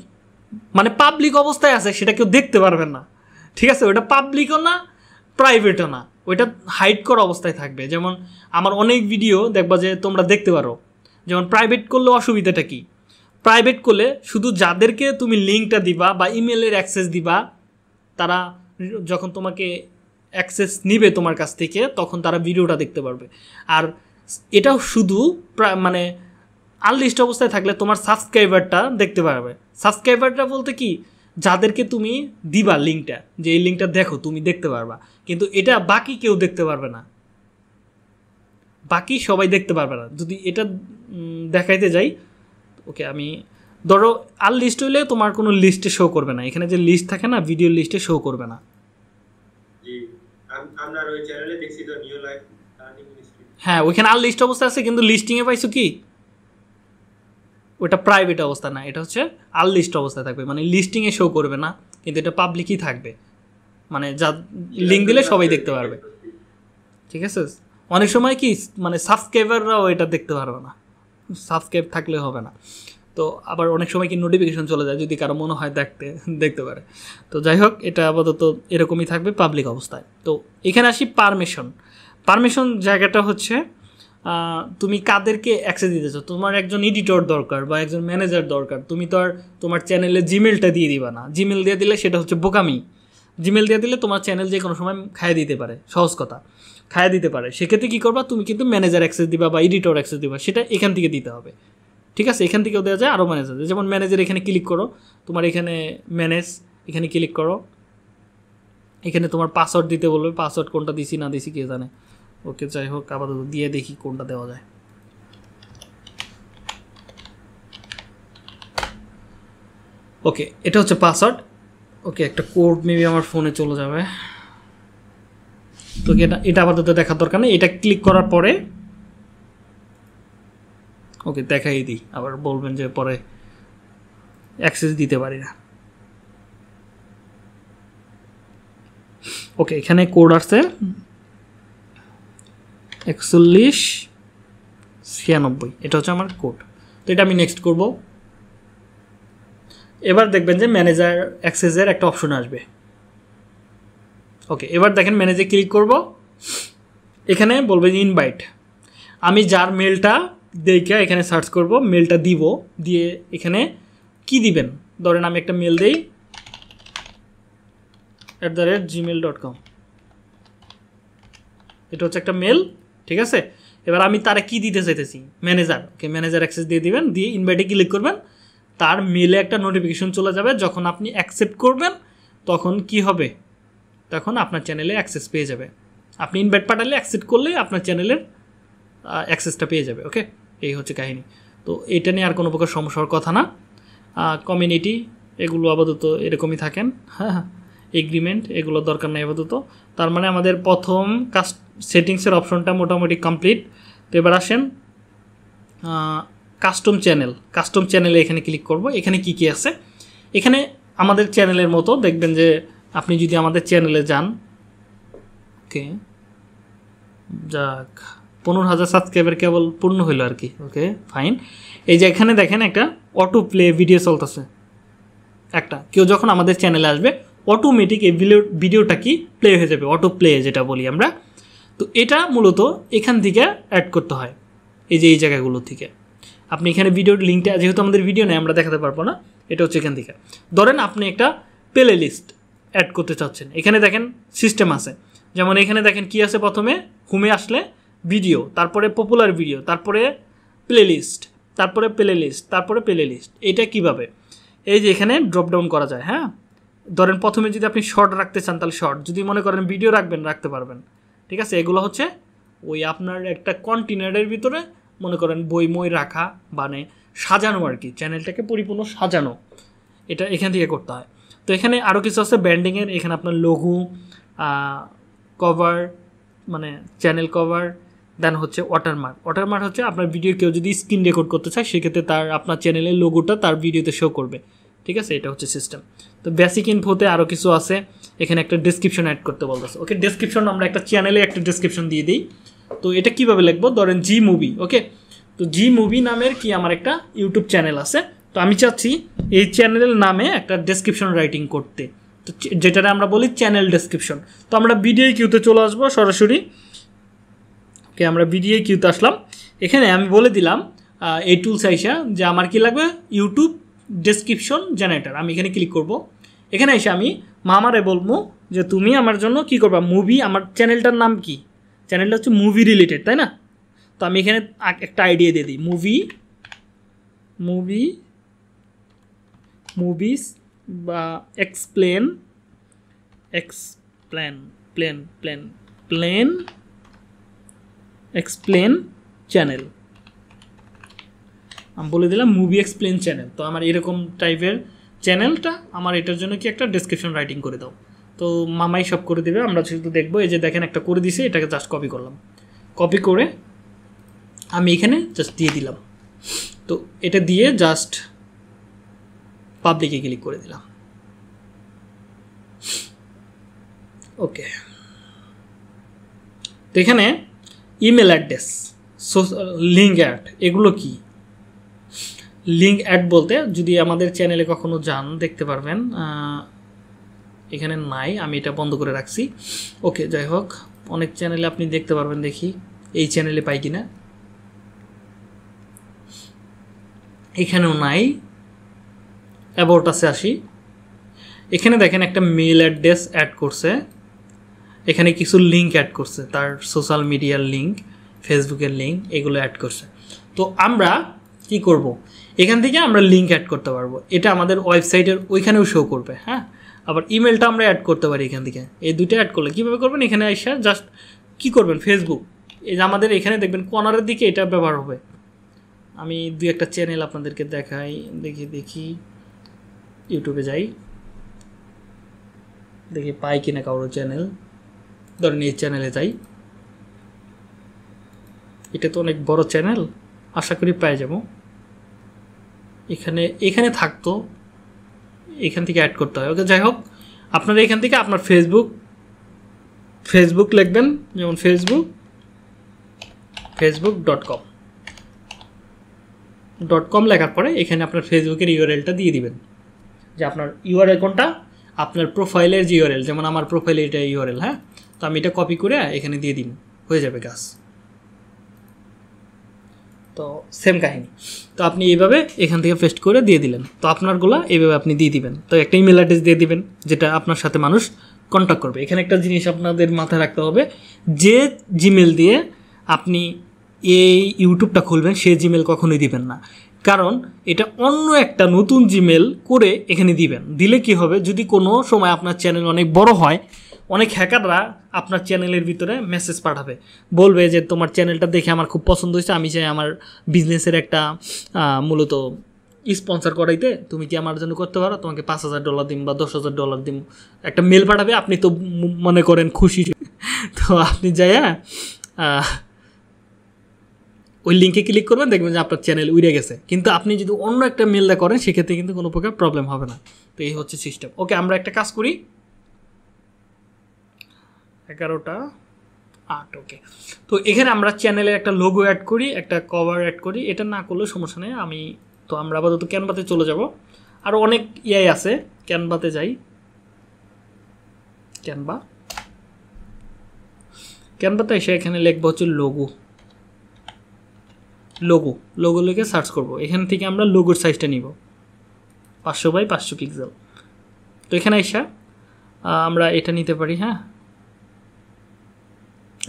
মানে পাবলিক অবস্থায় আছে, সেটা কেউ দেখতে পারবে না। ঠিক আছে? ওটা পাবলিকও না প্রাইভেটও না। ওইটা হাইড করা অবস্থায় থাকবে। যেমন আমার অনেক ভিডিও দেখবা যে তোমরা দেখতে পারো। যেমন প্রাইভেট করলে অসুবিধাটা কি? প্রাইভেট করলে শুধু যাদেরকে তুমি লিঙ্কটা দিবা বা ইমেলের অ্যাক্সেস দিবা, তারা যখন তোমাকে অ্যাক্সেস নিবে তোমার কাছ থেকে, তখন তারা ভিডিওটা দেখতে পারবে। আর এটাও শুধু মানে আনলিস্ট অবস্থায় থাকলে তোমার সাবস্ক্রাইবারটা দেখতে পারবে সাবস্ক্রাইবারটা বলতে কি? যাদেরকে তুমি দিবা লিঙ্কটা যে এই লিঙ্কটা দেখো তুমি দেখতে পারবা। কিন্তু এটা বাকি কেউ দেখতে পারবে না। বাকি সবাই দেখতে পারবে না। যদি এটা দেখাইতে যাই ওকে আমি ধরো আর লিস্ট হইলে তোমার কোনো লিস্টে শো করবে না। এখানে যে লিস্ট থাকে না ভিডিও লিস্টে শো করবে না। হ্যাঁ ওইখানে আর লিস্ট অবস্থা আছে কিন্তু লিস্টিংয়ে পাইছো কি? ওটা প্রাইভেট অবস্থা না এটা হচ্ছে আর লিস্ট অবস্থায় থাকবে মানে লিস্টিংয়ে শো করবে না কিন্তু এটা পাবলিকই থাকবে। মানে যা লিঙ্ক দিলে সবাই দেখতে পারবে। ঠিক আছে? অনেক সময় কি মানে সাবস্ক্রাইবাররাও এটা দেখতে পারবে না। সাবস্ক্রাইব থাকলে হবে না। তো আবার অনেক সময় কি নোটিফিকেশন চলে যায় যদি কারও মনে হয় দেখতে দেখতে পারে। তো যাই হোক এটা আপাতত এরকমই থাকবে পাবলিক অবস্থায়। তো এখানে আসি পারমিশন পারমিশন জায়গাটা হচ্ছে তুমি কাদেরকে অ্যাক্সেস দিতেছো তোমার একজন এডিটর দরকার বা একজন ম্যানেজার দরকার। তুমি তো আর তোমার চ্যানেলে জিমেলটা দিয়ে দিবা না। জিমেল দিয়ে দিলে সেটা হচ্ছে বোকামি। জিমেল দিয়ে দিলে তোমার চ্যানেল যে কোনো সময় খাইয়ে দিতে পারে। সহজ কথা। খাইয়ে দিতে পারে। সেক্ষেত্রে কী করবা? তুমি কিন্তু ম্যানেজার অ্যাক্সেস দিবা বা এডিটর অ্যাক্সেস দিবা। সেটা এখান থেকে দিতে হবে। ঠিক আছে? এখান থেকেও দেওয়া যায় আরও ম্যানেজার যেমন ম্যানেজার এখানে ক্লিক করো। তোমার এখানে ম্যানেজ এখানে ক্লিক করো। এখানে তোমার পাসওয়ার্ড দিতে বলবে। পাসওয়ার্ড কোনটা দিছি না দিছি কে জানে। ওকে যাই হোক, আপাতত দিয়ে দেখি কোনটা দেওয়া যায়। ওকে, এটা হচ্ছে পাসওয়ার্ড ওকে, একটা কোড মেবি আমার ফোনে চলে যাবে। তো এটা এটা আপাতত দেখার দরকার নেই। এটা ক্লিক করার পরে, ওকে দেখাই দিই। আবার বলবেন যে পরে অ্যাক্সেস দিতে পারি না। ওকে, এখানে কোড আসছে। একচল্লিশ ছিয়ানব্বই। এটা হচ্ছে আমার কোড তো এটা আমি নেক্সট করব। এবার দেখবেন যে ম্যানেজার অ্যাক্সেসের একটা অপশন আসবে। ওকে এবার দেখেন ম্যানেজে ক্লিক করব। এখানে বলবে যে ইনভাইট আমি যার মেলটা দেখে এখানে সার্চ করব মেলটা দিব, দিয়ে এখানে কি দিবেন? ধরেন আমি একটা মেল দেই at the rate Gmail dot com এটা হচ্ছে একটা মেল ঠিক আছে? এবার আমি তারা কি দিতে চাইতেছি? ম্যানেজার ওকে ম্যানেজার অ্যাক্সেস দিয়ে দিবেন, দিয়ে ইনভাইটে ক্লিক করবেন। তার মেলে একটা নোটিফিকেশন চলে যাবে, যখন আপনি অ্যাকসেপ্ট করবেন, তখন কি হবে? তখন আপনার চ্যানেলে অ্যাক্সেস পেয়ে যাবে। আপনি ইনভাইট পাঠালে অ্যাকসেপ্ট করলেই আপনার চ্যানেলের অ্যাক্সেসটা পেয়ে যাবে ওকে এই হচ্ছে কাহিনী। তো এটা নিয়ে আর কোনো প্রকার সমস্যার কথা না। কমিউনিটি এগুলো আপাতত এরকমই থাকেন। হ্যাঁ হ্যাঁ। এগ্রিমেন্ট এগুলো দরকার নেই আপাতত। তার মানে আমাদের প্রথম কাস্ট সেটিংসের অপশনটা মোটামুটি কমপ্লিট তো এবার আসেন কাস্টম চ্যানেল কাস্টম চ্যানেলে এখানে ক্লিক করব। এখানে কি কি আছে? এখানে আমাদের চ্যানেলের মতো দেখবেন যে আপনি যদি আমাদের চ্যানেলে যান, ওকে, যাক, পনেরো হাজার সাবস্ক্রাইবার কেবল পূর্ণ হইল আর কি, ওকে ফাইন এই যে এখানে দেখেন একটা অটো প্লে ভিডিও চলতেছে। একটা, কেউ যখন আমাদের চ্যানেলে আসবে অটোমেটিক এই ভিডিও ভিডিওটা কি প্লে হয়ে যাবে অটো প্লে যেটা বলি আমরা। তো এটা মূলত এখান থেকে অ্যাড করতে হয়, এই যে এই জায়গাগুলো থেকে। আপনি এখানে ভিডিওর লিঙ্কটা যেহেতু আমাদের ভিডিও নেই, আমরা দেখাতে পারব না, এটা হচ্ছে এখান থেকে। ধরেন আপনি একটা প্লে লিস্ট অ্যাড করতে চাচ্ছেন। এখানে দেখেন সিস্টেম আছে। যেমন এখানে দেখেন কি আছে প্রথমে? হোমে আসলে ভিডিও তারপরে পপুলার ভিডিও তারপরে প্লে লিস্ট তারপরে প্লে লিস্ট তারপরে প্লে লিস্ট এটা কীভাবে? এই যে এখানে ড্রপ ডাউন করা যায় হ্যাঁ? ধরেন প্রথমে যদি আপনি শর্ট রাখতে চান, তাহলে শর্ট যদি মনে করেন ভিডিও রাখবেন, রাখতে পারবেন। ঠিক আছে? এগুলো হচ্ছে ওই আপনার একটা কন্টেনারের ভিতরে, মনে করেন বই, মই রাখা মানে সাজানো আর কি। চ্যানেলটাকে পরিপূর্ণ সাজানো। এটা এখান থেকে করতে হয়। তো এখানে আরও কিছু আছে। ব্র্যান্ডিংয়ের এখানে আপনার লঘু কভার মানে চ্যানেল কভার দেন হচ্ছে ওয়াটারমার্ক ওয়াটারমার্ক হচ্ছে আপনার ভিডিও কেউ যদি স্ক্রিন রেকর্ড করতে চায়, সেক্ষেত্রে তার, আপনার চ্যানেলের লোগোটা তার ভিডিওতে শো করবে। ঠিক আছে? এটা হচ্ছে সিস্টেম তো বেসিক ইনফোতে আরও কিছু আছে। এখানে একটা ডিসক্রিপশন অ্যাড করতে বলতেছে। ওকে ডিসক্রিপশন আমরা একটা চ্যানেলে একটা ডিসক্রিপশন দিয়ে দিই। তো এটা কীভাবে লিখব? ধরেন জি মুভি ওকে তো জি মুভি নামের কি আমার একটা ইউটিউব চ্যানেল আছে। তো আমি চাচ্ছি এই চ্যানেলের নামে একটা ডেসক্রিপশন রাইটিং করতে। তো যেটা আমরা বলি চ্যানেল ডেসক্রিপশন তো আমরা ভিডিও কিউতে চলে আসব সরাসরি। ওকে আমরা ভিডিও কিউতে আসলাম। এখানে আমি বলে দিলাম এই টুলস আইসা যে আমার কি লাগবে? ইউটিউব ডেসক্রিপশন জেনারেটার আমি এখানে ক্লিক করব। এখানে এসে আমি মামারে বলব যে তুমি আমার জন্য কি করবা? মুভি আমার চ্যানেলটার নাম কি? চ্যানেলটা হচ্ছে মুভি রিলেটেড তাই না? তো আমি এখানে একটা আইডিয়া দিয়ে দিই। মুভি মুভি মুভিস বা explain explain plain plain plain explain channel আমি বলে দিলাম মুভি এক্সপ্লেন চ্যানেল তো আমার এরকম টাইপের চ্যানেলটা, আমার এটার জন্য কি একটা ডিসক্রিপশন রাইটিং করে দাও। তো মামাই সব করে দেবে, আমরা শুধু দেখব। এই যে দেখেন একটা করে দিছে, এটাকে জাস্ট কপি করলাম। কপি করে আমি এখানে জাস্ট দিয়ে দিলাম। তো এটা দিয়ে জাস্ট পাবলিকে ক্লিক করে দিলাম। ওকে তো এখানে ইমেল অ্যাড্রেস লিঙ্ক অ্যাড এগুলো কি? লিঙ্ক অ্যাড বলতে যদি আমাদের চ্যানেলে কখনো যান, দেখতে পারবেন এখানে নাই, আমি এটা বন্ধ করে রাখছি। ওকে যাই হোক, অনেক চ্যানেলে আপনি দেখতে পারবেন, দেখি এই চ্যানেলে পাই কিনা। এখানেও নাই। অ্যাবাউট আছে আসি এখানে দেখেন একটা মেল অ্যাড্রেস অ্যাড করছে। এখানে কিছু লিঙ্ক অ্যাড করছে, তার সোশ্যাল মিডিয়ার লিঙ্ক ফেসবুকের লিঙ্ক এগুলো অ্যাড করছে। তো আমরা কি করব? এখান থেকে আমরা লিঙ্ক অ্যাড করতে পারব। এটা আমাদের ওয়েবসাইটের ওইখানেও শো করবে হ্যাঁ? আবার ইমেলটা আমরা অ্যাড করতে পারি এখান থেকে। এই দুটো অ্যাড করলে কীভাবে করবেন? এখানে এসে জাস্ট কী করবেন? ফেসবুক এই যে আমাদের এখানে দেখবেন কর্নারের দিকে এটা ব্যবহার হবে। আমি দুই একটা চ্যানেল আপনাদেরকে দেখাই। দেখি দেখি। ইউটিউবে যাই। দেখি পাই কিনা কারোর চ্যানেল ধরেন এই চ্যানেলে যাই। এটা তো অনেক বড় চ্যানেল আশা করি পাই যাব। এখানে এখানে থাকতো, এখান থেকে অ্যাড করতে হয়। ওকে যাই হোক, আপনারা এখান থেকে আপনার ফেসবুক ফেসবুক লিখবেন, যেমন Facebook Facebook dot com dot com লেখার পরে এখানে আপনার ফেসবুকের ইউআরএলটা দিয়ে দিবেন। যে আপনার ইউআরএল কোনটা? আপনার প্রোফাইলের যে ইউআরএল যেমন আমার প্রোফাইলে এটা ইউআরএল হ্যাঁ? তো আমি এটা কপি করে এখানে দিয়ে দিন। হয়ে যাবে গাছ তো সেম কাহিনী। তো আপনি এইভাবে এখান থেকে পেস্ট করে দিয়ে দিলেন। তো আপনারগুলো এইভাবে আপনি দিয়ে দিবেন। তো একটা ইমেল অ্যাড্রেস দিয়ে দিবেন, যেটা আপনার সাথে মানুষ কন্ট্যাক্ট করবে। এখানে একটা জিনিস আপনাদের মাথায় রাখতে হবে, যে জিমেল দিয়ে আপনি এই ইউটিউবটা খুলবেন, সে জিমেল কখনোই দিবেন না। কারণ এটা অন্য একটা নতুন জিমেল করে এখানে দিবেন। দিলে কি হবে? যদি কোনো সময় আপনার চ্যানেল অনেক বড় হয় অনেক হ্যাকাররা আপনার চ্যানেলের ভিতরে মেসেজ পাঠাবে। বলবে যে, তোমার চ্যানেলটা দেখে আমার খুব পছন্দ হয়েছে। আমি চাই আমার বিজনেসের একটা মূলত স্পন্সর করাইতে। তুমি কি আমার জন্য করতে পারো? তোমাকে পাঁচ হাজার ডলার দিম বা দশ হাজার ডলার দিম। একটা মেল পাঠাবে। আপনি তো মনে করেন খুশি। তো আপনি যাইয়া ওই লিঙ্কে ক্লিক করবেন। দেখবেন যে আপনার চ্যানেল উড়ে গেছে। কিন্তু আপনি যদি অন্য একটা মেলটা করেন, সেক্ষেত্রে কিন্তু কোনো প্রকার প্রবলেম হবে না। তো এই হচ্ছে সিস্টেম ওকে আমরা একটা কাজ করি। এগারোটা আট ওকে তো এখানে আমরা চ্যানেলের একটা লোগো অ্যাড করি, একটা কভার অ্যাড করি, এটা না করলেও সমস্যা নেই, আমি তো আমরা আপাতত ক্যানভাতে চলে যাব। আরও অনেক ইয়াই আছে ক্যানভাতে যাই। ক্যানভা ক্যানভাতে এসে এখানে লিখব হচ্ছে লোগো লোগো লোগো লিখে সার্চ করব। এখান থেকে আমরা লোগোর সাইজটা নিব। পাঁচশো বাই পাঁচশো পিক্সেল তো এখানে এসে আমরা এটা নিতে পারি হ্যাঁ?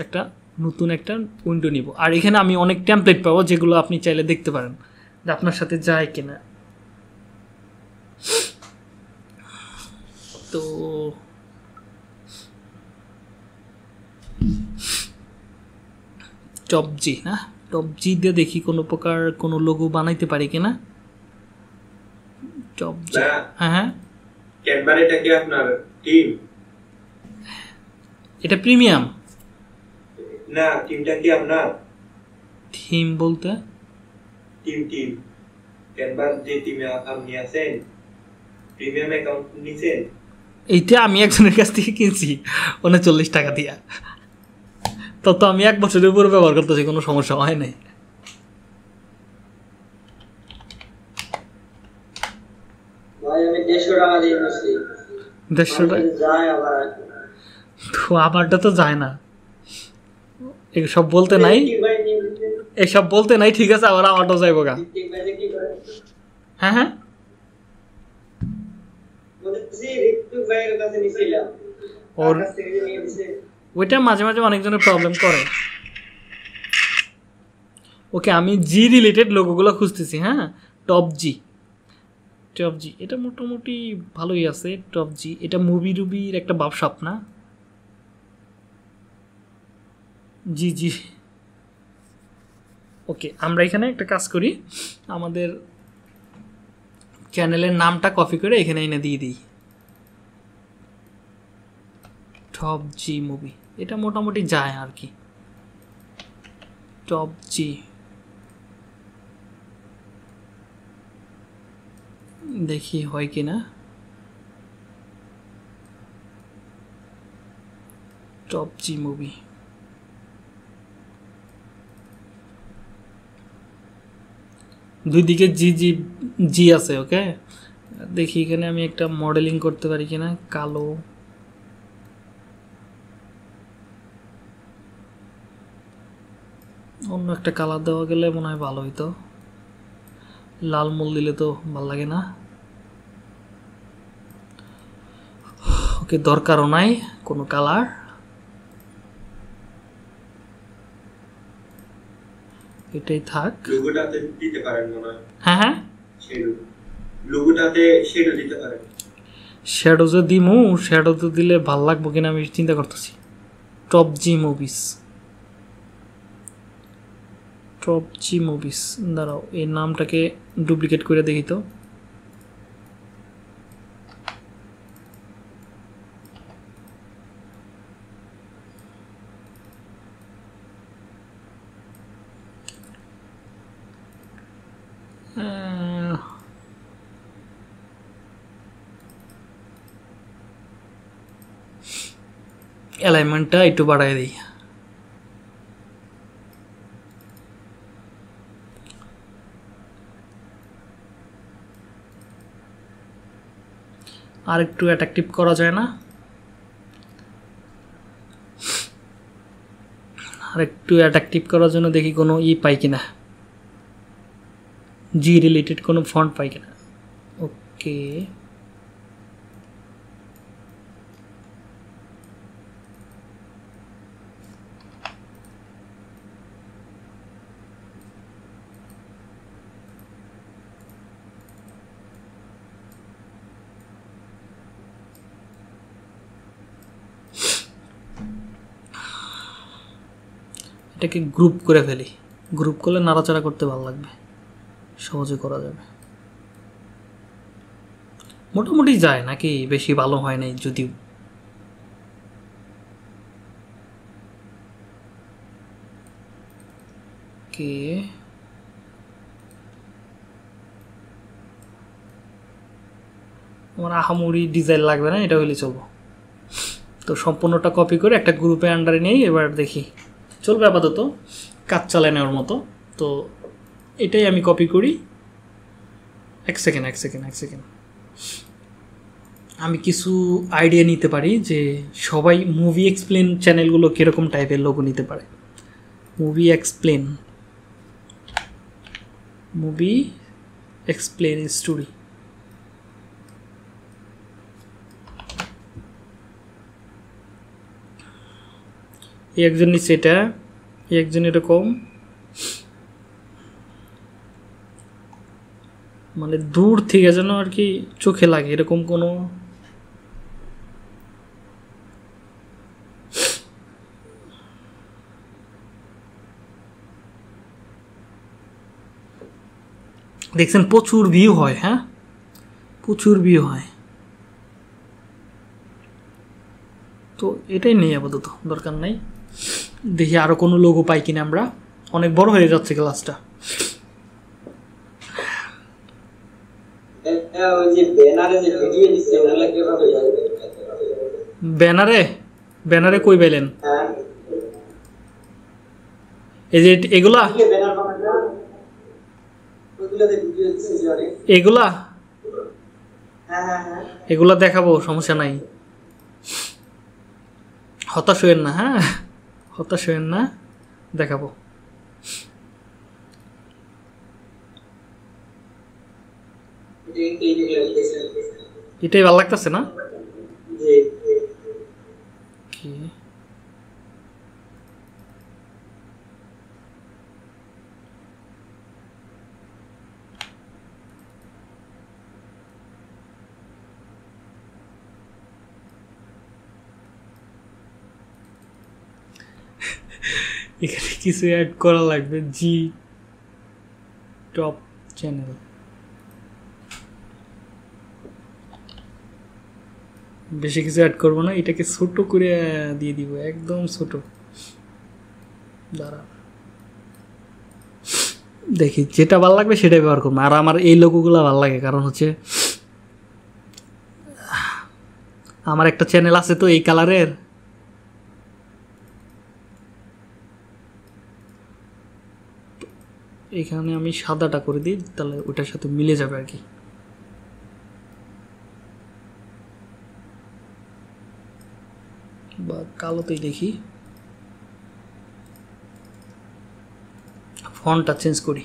একটা নতুন একটা উইন্ডো নিব। আর এখানে আমি অনেক টেমপ্লেট পাবো যেগুলো আপনি চাইলে দেখতে পারেন যে আপনার সাথে যায় কিনা। তো টপ জি না টপ জি দিয়ে দেখি কোনো প্রকার কোনো লোগো বানাইতে পারি কিনা। টপ জি হ্যাঁ হ্যাঁ। ক্যানভার এটা কি আপনার টিম এটা প্রিমিয়াম না টিমটা কি আপনার? থিম বলতে? টিম টিম যে টিমে আপনি আছেন প্রিমিয়াম অ্যাকাউন্ট নিছেন? এইটা আমি একজনের কাছ থেকে কিনছি উনচল্লিশ টাকা দিয়া। তো তো আমি এক বছরের উপরে ব্যবহার করতেছি কোনো সমস্যা হয় নাই। দেড়শো টাকা তো আমারটা তো যায় না। এসব বলতে নাই? এসব বলতে নাই, ঠিক আছে, আবার আমারটাও যাইব গা। হ্যাঁ হ্যাঁ। ওর ওইটা মাঝে মাঝে অনেকজনের প্রবলেম করে। ওকে, আমি জি রিলেটেড লোগোগুলো খুঁজতেছি হ্যাঁ? টপ জি টপ জি এটা মোটামুটি ভালোই আছে টপ জি এটা মুভি রুবির একটা ব্যবসাপ না জি জি। ওকে, আমরা এখানে একটা কাজ করি। আমাদের চ্যানেলের নামটা কপি করে এখানে এনে দিয়ে দিই। Top G movie. এটা মোটামুটি যায় আর কি। টপ জি দেখি হয় কি না। Top G movie. দুই দিকে জি জি জি আছে ওকে দেখি এখানে আমি একটা মডেলিং করতে পারি কিনা, কালো। অন্য একটা কালার দেওয়া গেলে মনে হয় ভালো হইতো। লাল মূল দিলে তো ভালো লাগে না। ওকে দরকারও নাই কোনো কালার এটাই থাক। লোগোটাতে দিতে পারেন মনে হয়। হ্যাঁ হ্যাঁ। লোগোটাতে শেডো দিতে পারেন। শ্যাডো যে দিমু শ্যাডো তো দিলে ভালো লাগবো কিনা আমি চিন্তা করতেছি। Top G movies top G movies দাঁড়াও এই নামটাকে ডুপ্লিকেট করে দেখি তো। অ্যালাইনমেন্টটা একটু বাড়াই দিই। আর একটু অ্যাট্রাকটিভ করা যায় না। আর একটু অ্যাট্রাকটিভ করার জন্য দেখি কোনো ই পাই কিনা। জি রিলেটেড কোনো ফন্ট পাই কিনা। ওকে এটাকে গ্রুপ করে ফেলি। গ্রুপ করলে নাড়াচাড়া করতে ভালো লাগবে। সহজে করা যাবে। মোটামুটি যায় নাকি? বেশি ভালো হয় নাই যদিও। কে? আমার আহামরি ডিজাইন লাগবে না? এটা হলে চলবো তো সম্পূর্ণটা কপি করে একটা গ্রুপে আন্ডারে নিয়েই এবার দেখি। চলবে আপাতত। কাজ চালায় নেওয়ার মতো। তো এটাই আমি কপি করি। এক সেকেন্ড এক সেকেন্ড এক সেকেন্ড আমি কিছু আইডিয়া নিতে পারি যে সবাই মুভি এক্সপ্লেন চ্যানেলগুলো কীরকম টাইপের লোগো নিতে পারে। Movie explain movie explain story এই একজন নিচ্ছে এটা এই একজন এরকম। মানে দূর থেকে যেন আর কি চোখে লাগে এরকম কোনো। দেখছেন, প্রচুর ভিউ হয় হ্যাঁ? প্রচুর ভিউ হয়। তো এটাই নেই আপাতত, দরকার নাই। দেখি আরও কোনো লোগো পাই কিনা আমরা। অনেক বড় হয়ে যাচ্ছে ক্লাসটা ব্যানারে ব্যানারে? কই পেলেন? হ্যাঁ। এই যে এগুলা? এগুলা? হ্যাঁ হ্যাঁ এগুলা দেখাবো সমস্যা নাই। হতাশ হইেন না হ্যাঁ? হতাশ হইেন না দেখাবো। এটাই ভালো লাগতেছে না? কি? এখানে কিছু অ্যাড করা লাগবে জি টপ চ্যানেল বেশি কিছু অ্যাড করব না, এটাকে ছোট করে দিয়ে দিব, একদম ছোট। দাঁড়া। দেখি, যেটা ভালো লাগবে সেটাই ব্যবহার করব, আর আমার এই লোকগুলো ভালো লাগে, কারণ হচ্ছে আমার একটা চ্যানেল আছে তো এই কালারের এখানে আমি সাদাটা করে দিই, তাহলে ওটার সাথে মিলে যাবে আর কি। বা কালোতেই দেখি। ফন্টটা চেঞ্জ করি।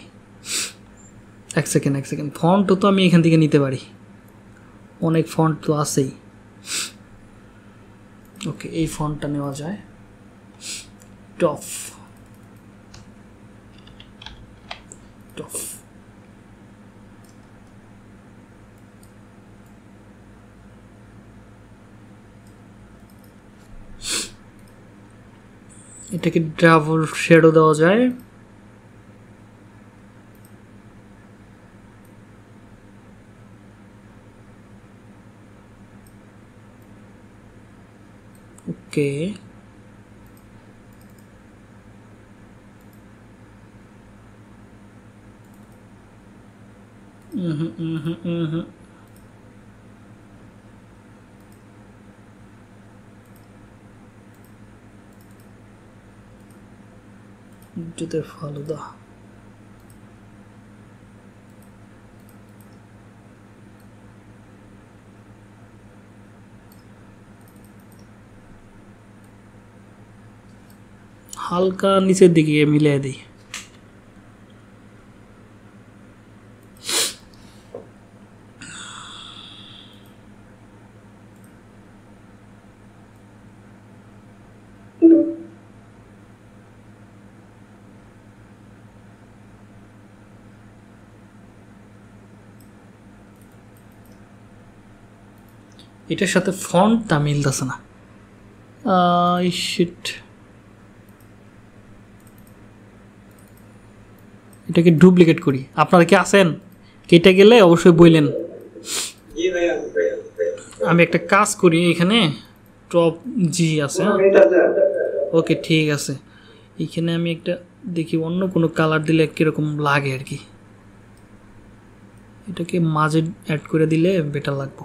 এক সেকেন্ড এক সেকেন্ড। ফন্টও তো আমি এখান থেকে নিতে পারি। অনেক ফন্ট তো আছেই। ওকে, এই ফন্টটা নেওয়া যায়। টফ। টফ এটাকে ডাবল শেডো দেওয়া যায়। Okay Mm-hmm, mm-hmm, mm-hmm. Cıdır Faluda. हल्का नीचे दिखिए मिले दी এটার সাথে ফন্টটা মিলতেছে না। এটাকে ডুপ্লিকেট করি। আপনারা কি আছেন? কেটে গেলে অবশ্যই ভাইয়া আমি একটা কাজ করি এখানে। টপ জি আছে। ওকে ঠিক আছে। এখানে আমি একটা দেখি অন্য কোনো কালার দিলে কীরকম লাগে আর কি। এটাকে মাঝে অ্যাড করে দিলে বেটার লাগবো।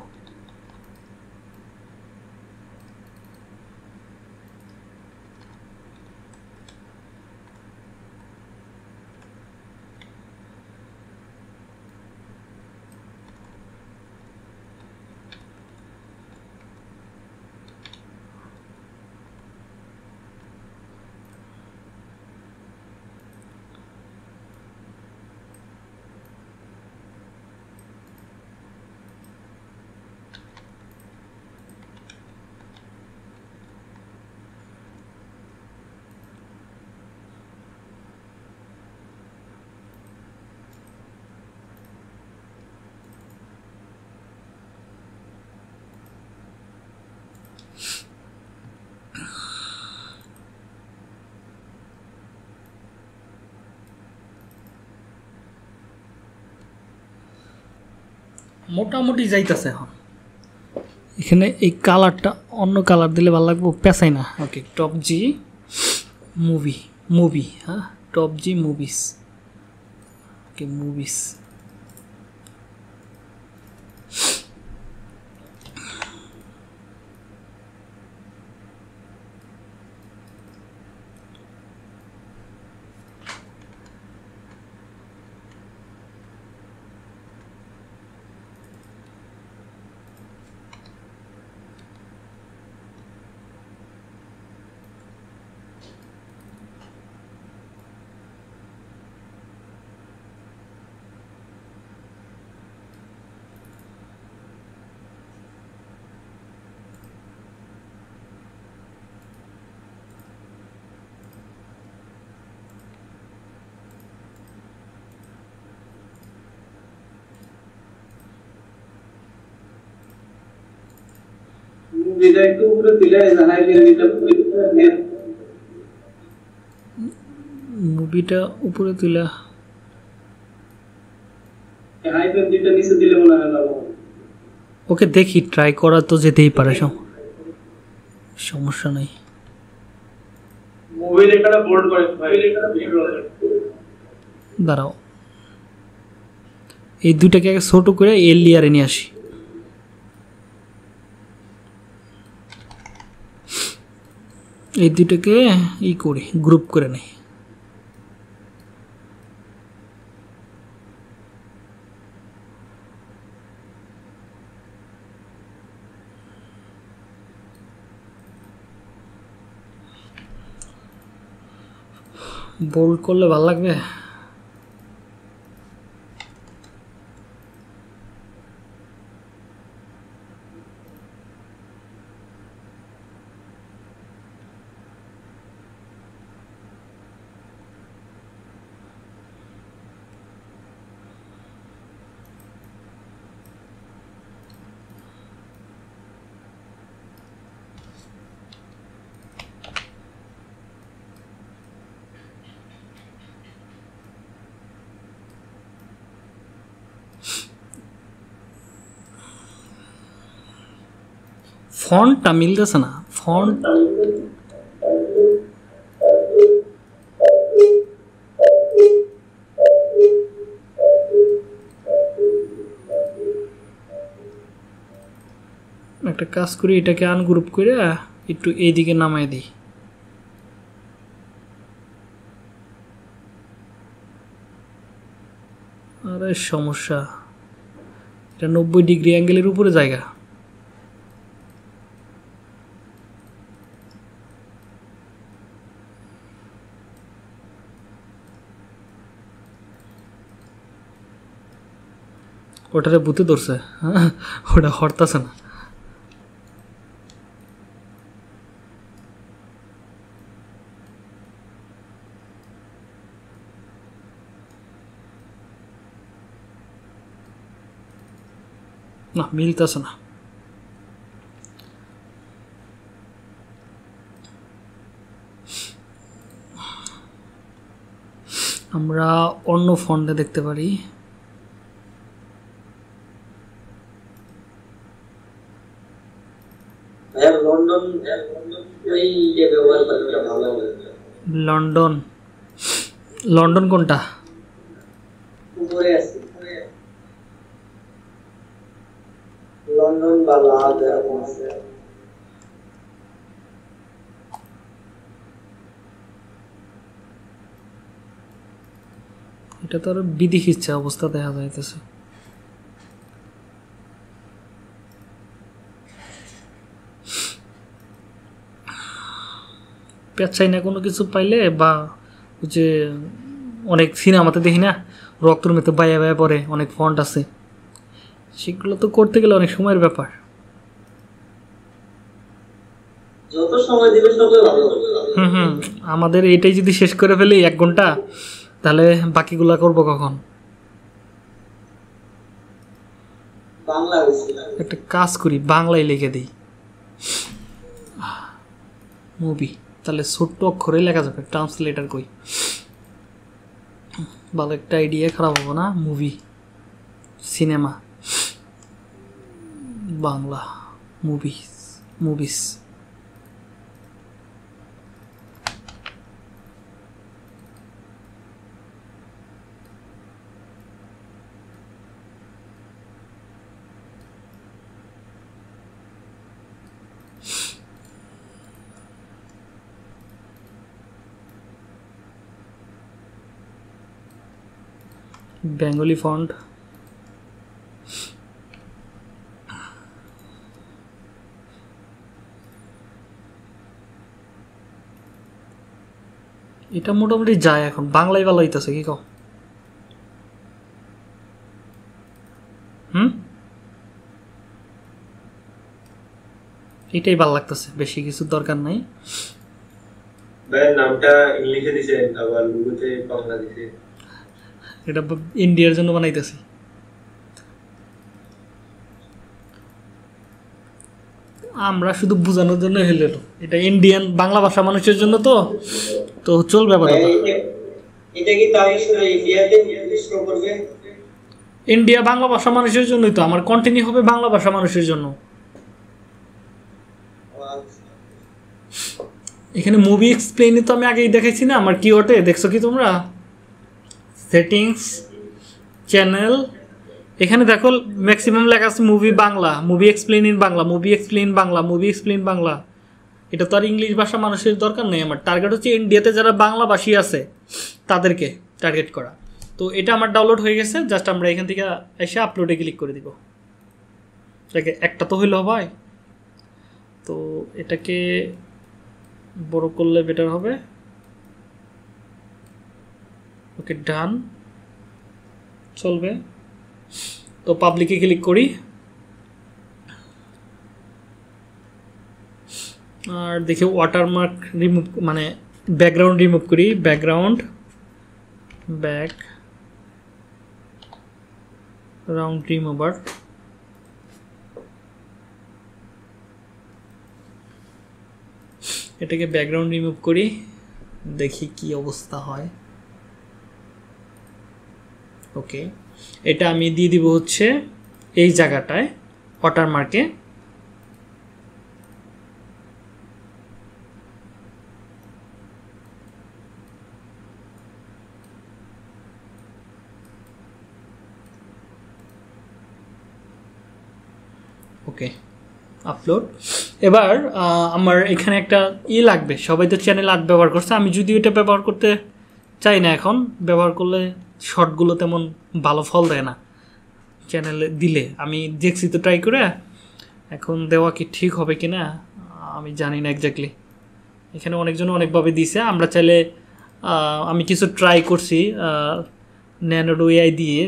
মোটামুটি যাইতেছে এখন। এখানে এই কালারটা অন্য কালার দিলে ভালো লাগবে পেঁচাই না। Okay top G movie movie হ্যাঁ? Top G movies okay movies মুভিটা একটু উপরে তুলে। মুভিটা উপরে ওকে দেখি ট্রাই করা তো যেতেই পারে সম- সমস্যা নেই। দাঁড়াও। এই দুটাকে আগে ছোট করে এল লেয়ারে নিয়ে আসি। এই দুটাকে ই করি গ্রুপ করে নেই। বোল্ড করলে ভালো লাগবে? ফন্টটা মিলতেছে না। ফন্ট একটা কাজ করি, এটাকে আনগ্রুপ করে একটু এইদিকে নামাই দিই। আরে সমস্যা। এটা নব্বই ডিগ্রি অ্যাঙ্গেলের উপরে জায়গা। ওটারে বুতে ধরছে হ্যাঁ? ওটা হরতাছে না। না, মিলতেছে না। আমরা অন্য ফন্ডে দেখতে পারি ভাইয়া লন্ডন ওই যে ব্যবহার করে ওটা ভালো হবে। লন্ডন। লন্ডন কোনটা? উপরে আছে লন্ডন বা লাভ এরকম আছে। এটা তো আরও বিদেশি ইচ্ছা অবস্থা দেখা যাইতেছে। পেঁচাই না কোনো কিছু পাইলে বা ওই যে অনেক সিনেমাতে দেখি না রক্তর মেতে বাইয়া বাইয়া পড়ে অনেক ফন্ট আছে। সেগুলো তো করতে গেলে অনেক সময়ের ব্যাপার। হুম হুম আমাদের এইটাই যদি শেষ করে ফেলি এক ঘণ্টা তাহলে বাকিগুলা করব কখন? একটা কাজ করি বাংলায় লিখে দিই। মুভি তাহলে ছোট্ট অক্ষরে লেখা যাবে ট্রান্সলেটার কই? ভালো একটা আইডিয়া খারাপ হব না? Movie cinema Bangla movies movies Bengali font এটা মোটামুটি যায় এখন। বাংলায় ভালো হইতেছে, কি হুম? এটাই ভালো লাগতেছে, বেশি কিছু দরকার নাই। নামটা ইংলিশে দিছেন আবার বাংলা দিছে। এটা ইন্ডিয়ার জন্য বানাইতেছি। আমরা শুধু বোঝানোর জন্য হইলে তো। এটা ইন্ডিয়ান বাংলা ভাষা মানুষের জন্য তো। তো চলবে আবার এটা- কি ইন্ডিয়াতে করবে? ইন্ডিয়া বাংলা ভাষা মানুষের জন্যই তো। আমার কন্টিনিউ হবে বাংলা ভাষা মানুষের জন্য। আচ্ছা। এখানে মুভি এক্সপ্লেইনে তো আমি আগেই দেখাইছি না। আমার কিওয়ার্ডে দেখছ কি তোমরা? Settings, channel. এখানে দেখো ম্যাক্সিমাম লেখা আছে movie Bangla movie explain in Bangla movie explain Bangla movie explain Bangla. এটা তো আর ইংলিশ ভাষা মানুষের দরকার নেই আমার। টার্গেট হচ্ছে ইন্ডিয়াতে যারা বাংলাভাষী আছে, তাদেরকে টার্গেট করা। তো এটা আমার ডাউনলোড হয়ে গেছে জাস্ট আমরা এখান থেকে এসে আপলোডে ক্লিক করে দিব। দেখে, একটা তো হইল ভাই। তো এটাকে বড় করলে বেটার হবে। ওকে, ডান। চলবে। তো পাবলিকে ক্লিক করি। আর দেখি ওয়াটারমার্ক রিমুভ মানে ব্যাকগ্রাউন্ড রিমুভ করি। ব্যাকগ্রাউন্ড ব্যাক রাউন্ড রিমুভার এটাকে ব্যাকগ্রাউন্ড রিমুভ করি। দেখি কি অবস্থা হয়। ওকে এটা আমি দিয়ে দিব হচ্ছে এই জায়গাটায় ওয়াটারমার্কে ওকে আপলোড এবার আমার এখানে একটা ই লাগবে। সবাই তো চ্যানেল আট ব্যবহার করছে। আমি যদি এটা ব্যবহার করতে চাই না এখন, ব্যবহার করলে শর্টগুলো তেমন ভালো ফল দেয় না। চ্যানেলে দিলে। আমি দেখছি তো ট্রাই করে। এখন দেওয়া কি ঠিক হবে কি না আমি জানি না এক্স্যাক্টলি এখানে অনেকজন অনেকভাবে দিছে। আমরা চাইলে আমি কিছু ট্রাই করছি ন্যানোডো এআই দিয়ে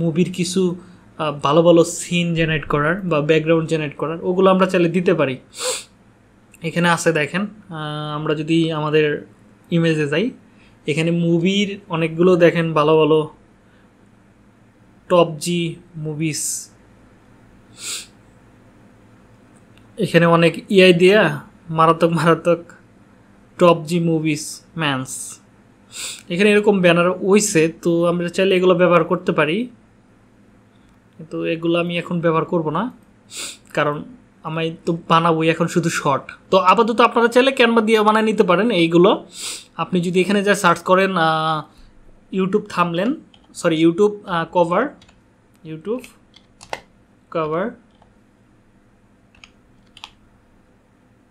মুভির কিছু ভালো ভালো সিন জেনারেট করার বা ব্যাকগ্রাউন্ড জেনারেট করার। ওগুলো আমরা চাইলে দিতে পারি। এখানে আছে দেখেন আমরা যদি আমাদের ইমেজে যাই। এখানে মুভির অনেকগুলো দেখেন, ভালো ভালো। টপ জি মুভিস এখানে অনেক ইআই দিয়া মারাত্মক মারাত্মক টপ জি মুভিস ম্যানস এখানে এরকম ব্যানার ওইছে তো আমরা চাইলে এগুলো ব্যবহার করতে পারি। কিন্তু এগুলো আমি এখন ব্যবহার করব না, কারণ আমি তো বানাবোই এখন শুধু শর্ট তো আপাতত আপনারা চাইলে ক্যানভা দিয়ে বানায় নিতে পারেন এইগুলো। আপনি যদি এখানে যা সার্চ করেন YouTube থামলেন sorry YouTube cover YouTube cover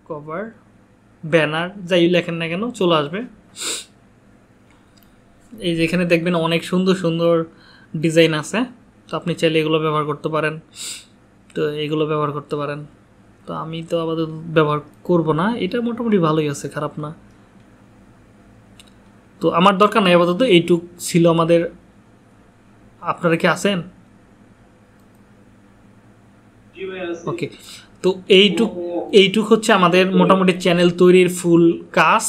cover banner যাই লেখেন না কেন, চলে আসবে। এই যে এখানে দেখবেন অনেক সুন্দর সুন্দর ডিজাইন আছে। তো আপনি চাইলে এগুলো ব্যবহার করতে পারেন। তো এগুলো ব্যবহার করতে পারেন। তো আমি তো আপাতত ব্যবহার করব না। এটা মোটামুটি ভালোই আছে খারাপ না। তো আমার দরকার নাই আপাতত এইটুক ছিল আমাদের। আপনারা কি আছেন? ওকে তো এইটুক এইটুক হচ্ছে আমাদের মোটামুটি চ্যানেল তৈরির ফুল কাজ।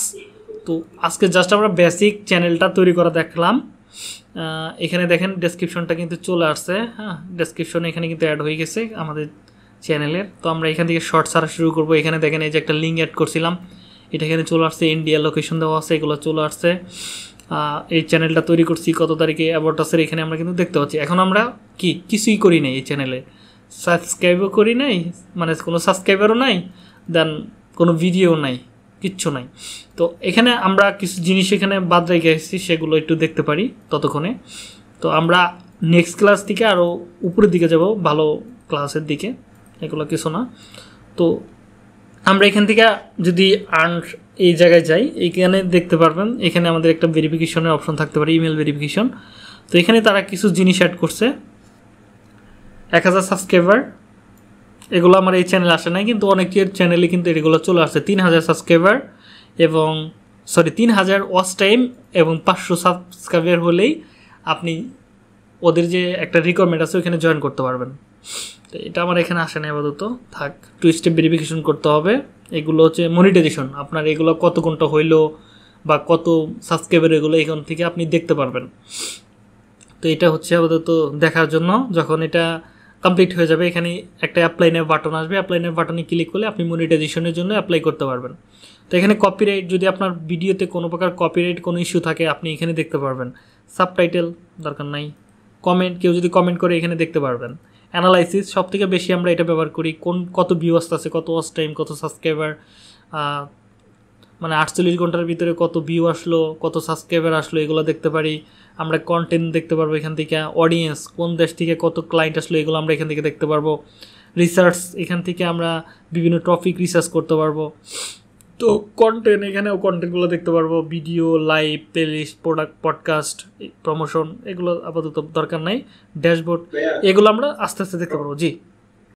তো আজকে জাস্ট আমরা বেসিক চ্যানেলটা তৈরি করা দেখলাম। এখানে দেখেন ডেসক্রিপশনটা কিন্তু চলে আসছে। হ্যাঁ ডেসক্রিপশন এখানে কিন্তু অ্যাড হয়ে গেছে। আমাদের চ্যানেলের তো আমরা এখান থেকে শর্ট ছাড়া শুরু করব। এখানে দেখেন এই যে একটা লিঙ্ক অ্যাড করছিলাম। এটা এখানে চলে আসছে ইন্ডিয়া লোকেশন দেওয়া আছে, এগুলো চলে আসছে। এই চ্যানেলটা তৈরি করছি, কত তারিখে অ্যাবর্টাসের এখানে আমরা কিন্তু দেখতে পাচ্ছি। এখন আমরা কি? কিছুই করি নাই এই চ্যানেলে সাবস্ক্রাইবও করি নাই মানে কোনো সাবস্ক্রাইবারও নাই দেন কোনো ভিডিও নাই, কিচ্ছু নাই। তো এখানে আমরা কিছু জিনিস এখানে বাদ রেখে এসেছি সেগুলো একটু দেখতে পারি ততক্ষণে। তো আমরা নেক্সট ক্লাস থেকে আরও উপরের দিকে যাব, ভালো ক্লাসের দিকে। এগুলো কিছু না। তো আমরা এখান থেকে যদি আর্ন এই জায়গায় যাই, এখানে দেখতে পারবেন, এখানে আমাদের একটা ভেরিফিকেশনের অপশন থাকতে পারে ইমেল ভেরিফিকেশন তো এখানে তারা কিছু জিনিস অ্যাড করছে। এক হাজার সাবস্ক্রাইবার এগুলো আমার এই চ্যানেলে আসে নাই, কিন্তু অনেকের চ্যানেলে কিন্তু এগুলো চলে আসছে। তিন হাজার সাবস্ক্রাইবার এবং সরি তিন হাজার ওয়াচ টাইম এবং পাঁচশো সাবস্ক্রাইবার হলেই আপনি ওদের যে একটা রিকোয়ারমেন্ট আছে ওইখানে জয়েন করতে পারবেন। তো এটা আমার এখানে আসে না আপাতত। থাক টু স্টেপ ভেরিফিকেশন করতে হবে। এগুলো হচ্ছে মনিটাইজেশন আপনার এগুলো কত ঘণ্টা হইল বা কত সাবস্ক্রাইবার এগুলো এখান থেকে আপনি দেখতে পারবেন। তো এটা হচ্ছে আপাতত দেখার জন্য। যখন এটা কমপ্লিট হয়ে যাবে, এখানে একটা অ্যাপ্লাইনের বাটন আসবে। অ্যাপ্লাইনের বাটনে ক্লিক করলে আপনি মনিটাইজেশনের জন্য অ্যাপ্লাই করতে পারবেন। তো এখানে কপিরাইট যদি আপনার ভিডিওতে কোনো প্রকার কপিরাইট কোনো ইস্যু থাকে, আপনি এখানে দেখতে পারবেন। সাবটাইটেল দরকার নাই। কমেন্ট কেউ যদি কমেন্ট করে এখানে দেখতে পারবেন। অ্যানালাইসিস সব থেকে বেশি আমরা এটা ব্যবহার করি, কোন কত ভিউ আসতেছে কত ওয়াচ টাইম কত সাবস্ক্রাইবার মানে আটচল্লিশ ঘণ্টার ভিতরে কত ভিউ আসলো, কত সাবস্ক্রাইবার আসলো, এগুলো দেখতে পারি। আমরা কন্টেন্ট দেখতে পারব এখান থেকে অডিয়েন্স কোন দেশ থেকে কত ক্লায়েন্ট আসলো, এগুলো আমরা এখান থেকে দেখতে পারব। রিসার্চ এখান থেকে আমরা বিভিন্ন টপিক রিসার্চ করতে পারব। তো কন্টেন্ট এখানেও কন্টেন্টগুলো দেখতে পারব। Video live playlist product podcast promotion এগুলো আপাতত দরকার নাই। ড্যাশবোর্ড এগুলো আমরা আস্তে আস্তে দেখতে পারব। জি।